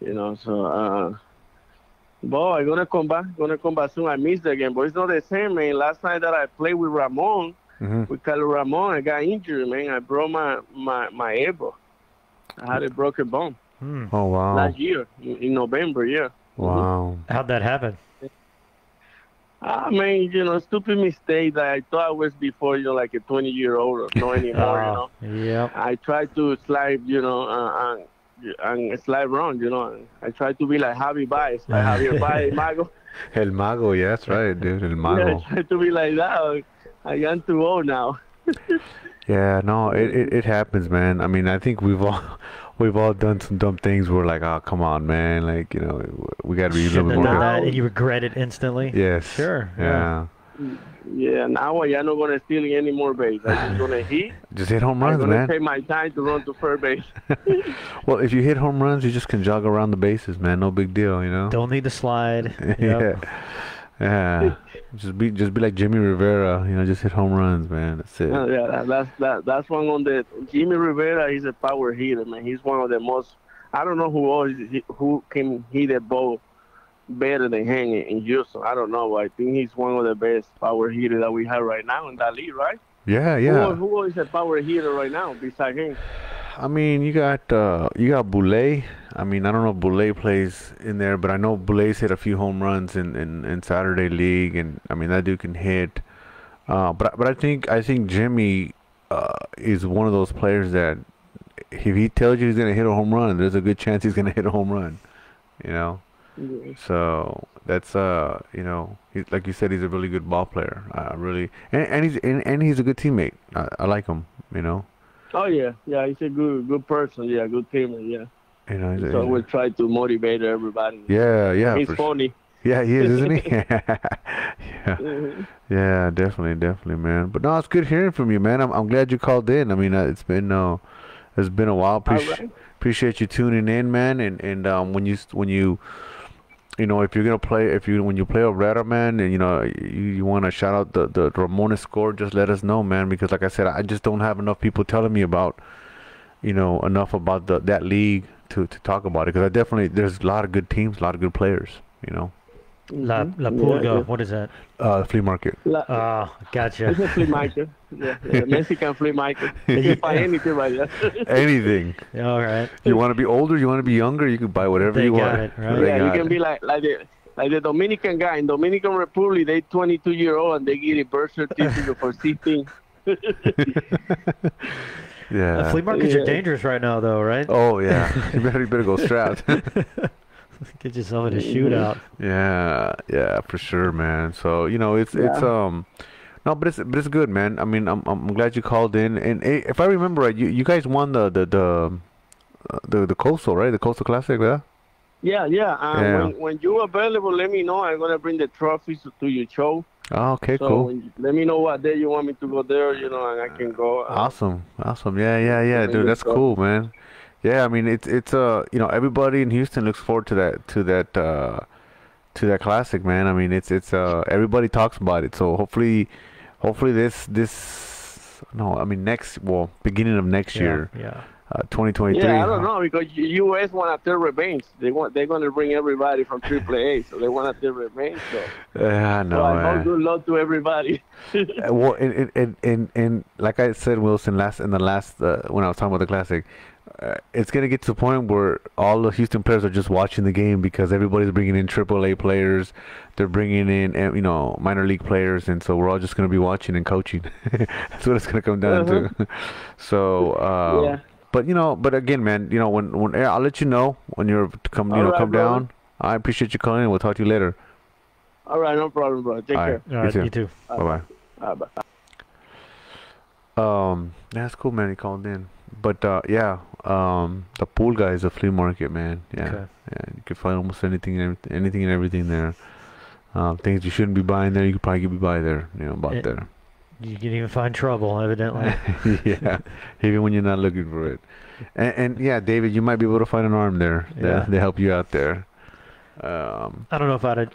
you know, so uh, boy, I'm gonna come back. Gonna come back soon. I missed the game, but it's not the same, man. Last night that I played with Ramon, Mm-hmm. with Carlos Ramon, I got injured, man. I broke my my my elbow. I had a broken bone Hmm. Oh wow, last year in, in November. Yeah. wow. How'd that happen? I mean, you know, stupid mistake that I thought I was before, you know, like a 20 year old or no anymore, you know. Oh, yep. I tried to slide, you know, uh, and, and slide wrong, you know. I tried to be like Javi Baez, like Javier Baez, Mago. El Mago, yeah, that's right, dude. El Yeah, Mago. I tried to be like that. I am too old now. Yeah, no, it, it, it happens, man. I mean, I think we've all we've all done some dumb things. We're like, oh, come on, man. Like, you know, we got to be a little Shouldn't bit have more. that. You regret it instantly. Yes. Sure, Yeah. Yeah, now I'm not going to steal any more base. I'm just going to hit. Just hit home runs, I'm runs, going to man. take my time to run to first base. Well, if you hit home runs, you just can jog around the bases, man. No big deal, you know. Don't need to slide. Yep. yeah. Yeah. Just be just be like Jimmy Rivera, you know, just hit home runs, man. That's it. Yeah, that, that's that, that's one on the Jimmy Rivera. He's a power hitter, man. He's one of the most. I don't know who else who can hit a ball better than him in, Houston. I don't know. I think he's one of the best power hitters that we have right now in that league, right? Yeah, yeah. Who, who is a power hitter right now besides him? I mean, you got uh, you got Boulay. I mean, I don't know if Boulay plays in there, but I know Boulay's hit a few home runs in, in, in Saturday League, and I mean that dude can hit. Uh, but but I think I think Jimmy uh, is one of those players that if he tells you he's gonna hit a home run, there's a good chance he's gonna hit a home run. You know, Yeah. so that's uh you know he, like you said he's a really good ball player. I really and, and he's and, and he's a good teammate. I, I like him. You know, Oh yeah, yeah. He's a good good person. Yeah, good teammate. Yeah. You know. So we'll try to motivate everybody. yeah, yeah. He's funny. Yeah, he is, isn't he? yeah, Mhm. yeah, definitely, definitely, man. But no, it's good hearing from you, man. I'm, I'm glad you called in. I mean, uh, it's been uh, it's been a while. Appreci- right. Appreciate you tuning in, man. And and um, when you when you you know if you're gonna play if you when you play a Obrera, man, and you know you, you want to shout out the the Ramones score, just let us know, man. Because like I said, I just don't have enough people telling me about you know enough about the that league to to talk about it. Because I definitely there's a lot of good teams, a lot of good players. You know, La, Mhm. La Yeah, Pulga. yeah. What is that? uh, flea market. La- Oh, It's a gotcha. flea market. Yeah, yeah, Mexican flea market. You can find anything right there. Anything. All right. You want to be older? You want to be younger? You can buy whatever They you got want. it, right? They yeah, you can it. be like like the like the Dominican guy in Dominican Republic. They 22 year old and they get a birth certificate for 16. Yeah. The flea markets are dangerous right now, though, right? Oh yeah. you better you better go strapped. Get yourself in a shootout. yeah, yeah, for sure, man. So you know, it's it's um, no, but it's but it's good, man. I mean, I'm I'm glad you called in, and eh, if I remember right, you you guys won the the the uh, the, the coastal right, the coastal classic, yeah. Yeah, yeah. Um, Yeah. When, when you're available, let me know. I'm gonna bring the trophies to your show. Oh, okay, So cool. you, let me know what day you want me to go there. You know, and I can go. Uh, Awesome, awesome. Yeah, yeah, yeah, dude. That's go. cool, man. Yeah, I mean, it's it's uh, you know, everybody in Houston looks forward to that to that uh, to that classic, man. I mean, it's it's uh, everybody talks about it. So hopefully, hopefully this this no, I mean next well beginning of next Yeah, year, yeah. Uh, 2023. Yeah, I don't know because U.S. want to take revenge. They want they're gonna bring everybody from AAA, so they want to take revenge. So, Yeah, I so know, I man. good luck to everybody. Uh, well, and, and, and, and, like I said, Wilson, last in the last uh, when I was talking about the classic, uh, it's gonna get to the point where all the Houston players are just watching the game because everybody's bringing in AAA players, they're bringing in uh, you know minor league players, and so we're all just gonna be watching and coaching. That's what it's gonna come down to. so, uh, Yeah. But you know, but again, man, you know, when when yeah, I'll let you know when you're to come, you All know, right, come brother. down. I appreciate you calling in. We'll talk to you later. All right, no problem, bro. Take All care. right. All right, you too. Bye bye. All right, bye. Um, that's cool, man. He called in, but uh, yeah, um, the pool guy is a flea market, man. Yeah, Okay. yeah. You can find almost anything, and anything and everything there. Um, things you shouldn't be buying there, you could probably be buy there. You know, about Eh, there. You can even find trouble, evidently. yeah, even when you're not looking for it. And, and yeah, David, you might be able to find an arm there. That Yeah. they help you out there. Um, I don't know if I'd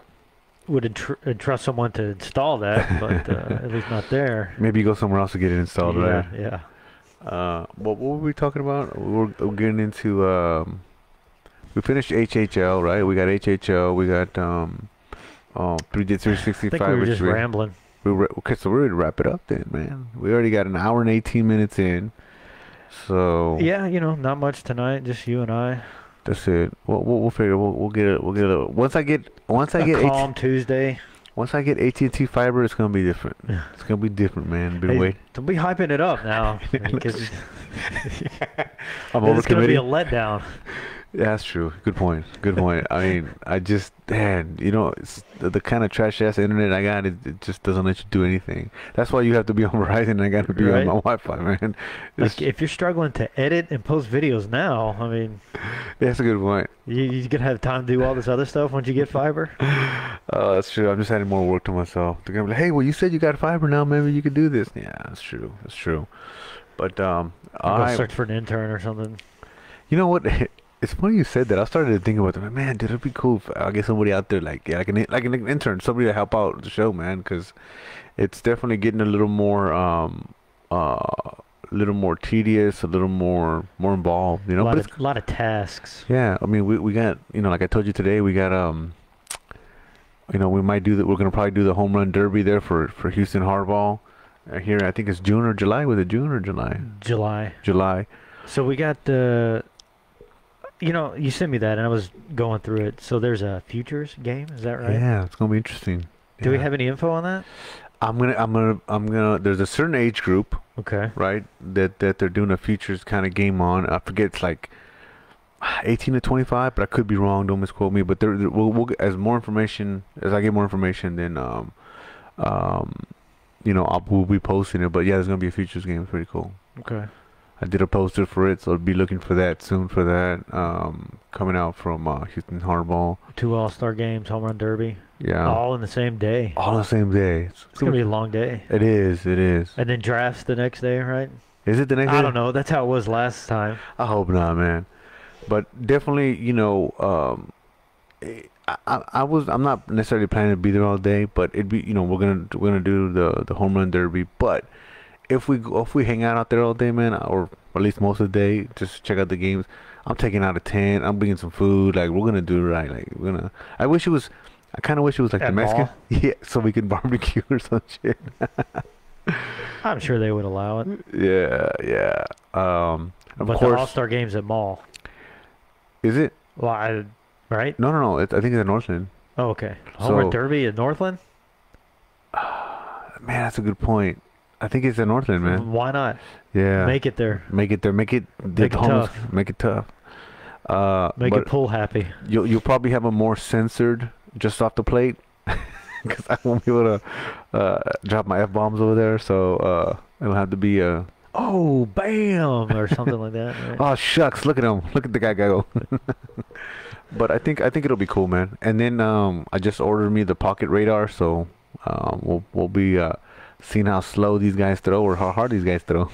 would entrust someone to install that, but uh, at least not there. maybe you go somewhere else to get it installed, yeah, right? yeah. Uh, what, what were we talking about? We're, we're getting into. Um, we finished HHL, right? We got HHL. We got um, oh, three D 365. I think we were just rambling. We were, okay, so we're ready to wrap it up then, man. We already got an hour and eighteen minutes in. So Yeah, you know, not much tonight, just you and I. that's it. We'll, we'll, we'll figure. We'll, we'll get it. We'll get it. Once I get once I a get calm Tuesday. once I get AT and T fiber, it's gonna be different. It's gonna be different, man. Been Hey, waiting. don't be hyping it up now. I'm it's going to be a letdown. Yeah, that's true. Good point. Good point. I mean, I just, man, you know, it's the, the kind of trash ass internet I got, it, it just doesn't let you do anything. That's why you have to be on Verizon and I got to be Right. on my Wi-Fi, man. It's, Like, if you're struggling to edit and post videos now, I mean, that's a good point. you, you're going to have time to do all this other stuff once you get fiber. Oh, that's true. I'm just adding more work to myself. They're gonna be like, hey, well, you said you got fiber now. Maybe you could do this. Yeah, that's true. That's true. But um, I, search for an intern or something. you know what? It's funny you said that. I started to think about it. Man, dude, it'd be cool if I get somebody out there, like, yeah, like an like an intern, somebody to help out the show, man, because it's definitely getting a little more um uh a little more tedious, a little more more involved, you know. a lot But of, it's lot of tasks. yeah, I mean, we we got you know, like I told you today, we got um, you know, we might do that. We're gonna probably do the home run derby there for for Houston Hardball. Uh, here, I think it's June or July. Was it June or July? July. July. So we got the. You know, you sent me that, and I was going through it. So there's a futures game, is that right? Yeah, it's gonna be interesting. Do we have any info on that? I'm gonna, I'm gonna, I'm gonna. There's a certain age group, Okay. right, that that they're doing a futures kind of game on. I forget it's like 18 to 25, but I could be wrong. Don't misquote me. But there, there- we'll, we'll get, as more information, as I get more information, then um, um, you know, I'll, we'll be posting it. But yeah, there's gonna be a futures game. It's pretty cool. Okay. I did a poster for it, so I'll be looking for that soon. For that, um, coming out from uh, Houston Hardball. Two All Star games, home run derby, Yeah, all in the same day. all the same day. It's, It's gonna be a long day. It is. It is. And then drafts the next day, right? Is it the next? Day? I day? don't know. That's how it was last time. I hope not, man. But definitely, you know, um, eh, I, I, I was I'm not necessarily planning to be there all day, but it'd be you know we're gonna we're gonna do the the home run derby. But if we go, if we hang out out there all day, man, or at least most of the day, just check out the games. I'm taking out a tent. I'm bringing some food. Like we're gonna do it right. Like we're gonna. I wish it was. I kind of wish it was like At the Mexican. Yeah, so we can barbecue or some shit. I'm sure they would allow it. Yeah, yeah. Um, of but the All Star games at mall. is it? Well, I, right? No, no, no. It, I think it's in Northland. Oh, okay. Home So- derby at Northland. Man, that's a good point. I think it's in Northland, man. Why not? Yeah. Make it there. Make it there. Make it. Make it homeless- tough. Make it tough. Uh, Make it pull happy. You'll you'll probably have a more censored just off the plate, because I won't be able to uh, drop my f bombs over there. So uh, it'll have to be a. Oh, bam, or something like that. Right? Oh shucks! Look at him! Look at the guy go. but I think I think it'll be cool, man. And then um, I just ordered me the pocket radar, so um, we'll we'll be uh, seeing how slow these guys throw or how hard these guys throw,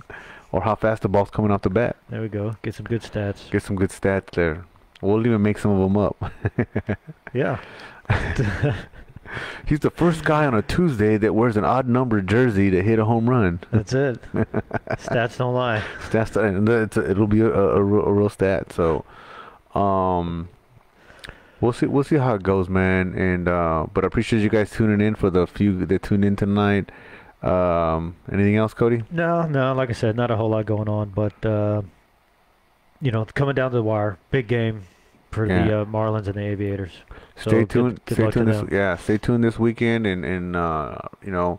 or how fast the ball's coming off the bat. There we go. Get some good stats. Get some good stats there. We'll even make some of them up. Yeah. He's the first guy on a Tuesday that wears an odd number jersey to hit a home run. That's it. Stats don't lie. Stats, it'll be a, a, a real stat. So, um, we'll see. We'll see how it goes, man. And uh, but I appreciate you guys tuning in for the few that tuned in tonight. Um, anything else, Cody? No, no. Like I said, not a whole lot going on, but uh, you know, coming down to the wire, big game for the uh, Marlins and the Aviators. So stay good- tuned. good stay luck to tuned. This, yeah, stay tuned this weekend, and and uh, you know,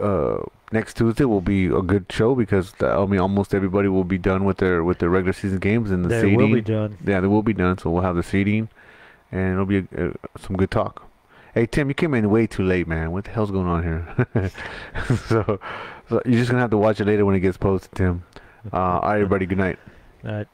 uh, next Tuesday will be a good show because the, I mean almost everybody will be done with their with their regular season games and the They seeding. will be done. Yeah, they will be done. So we'll have the seating, and it'll be uh some good talk. Hey Tim, you came in way too late, man. What the hell's going on here? so, so you're just gonna have to watch it later when it gets posted, Tim. Uh, all right, everybody. Good night. Uh,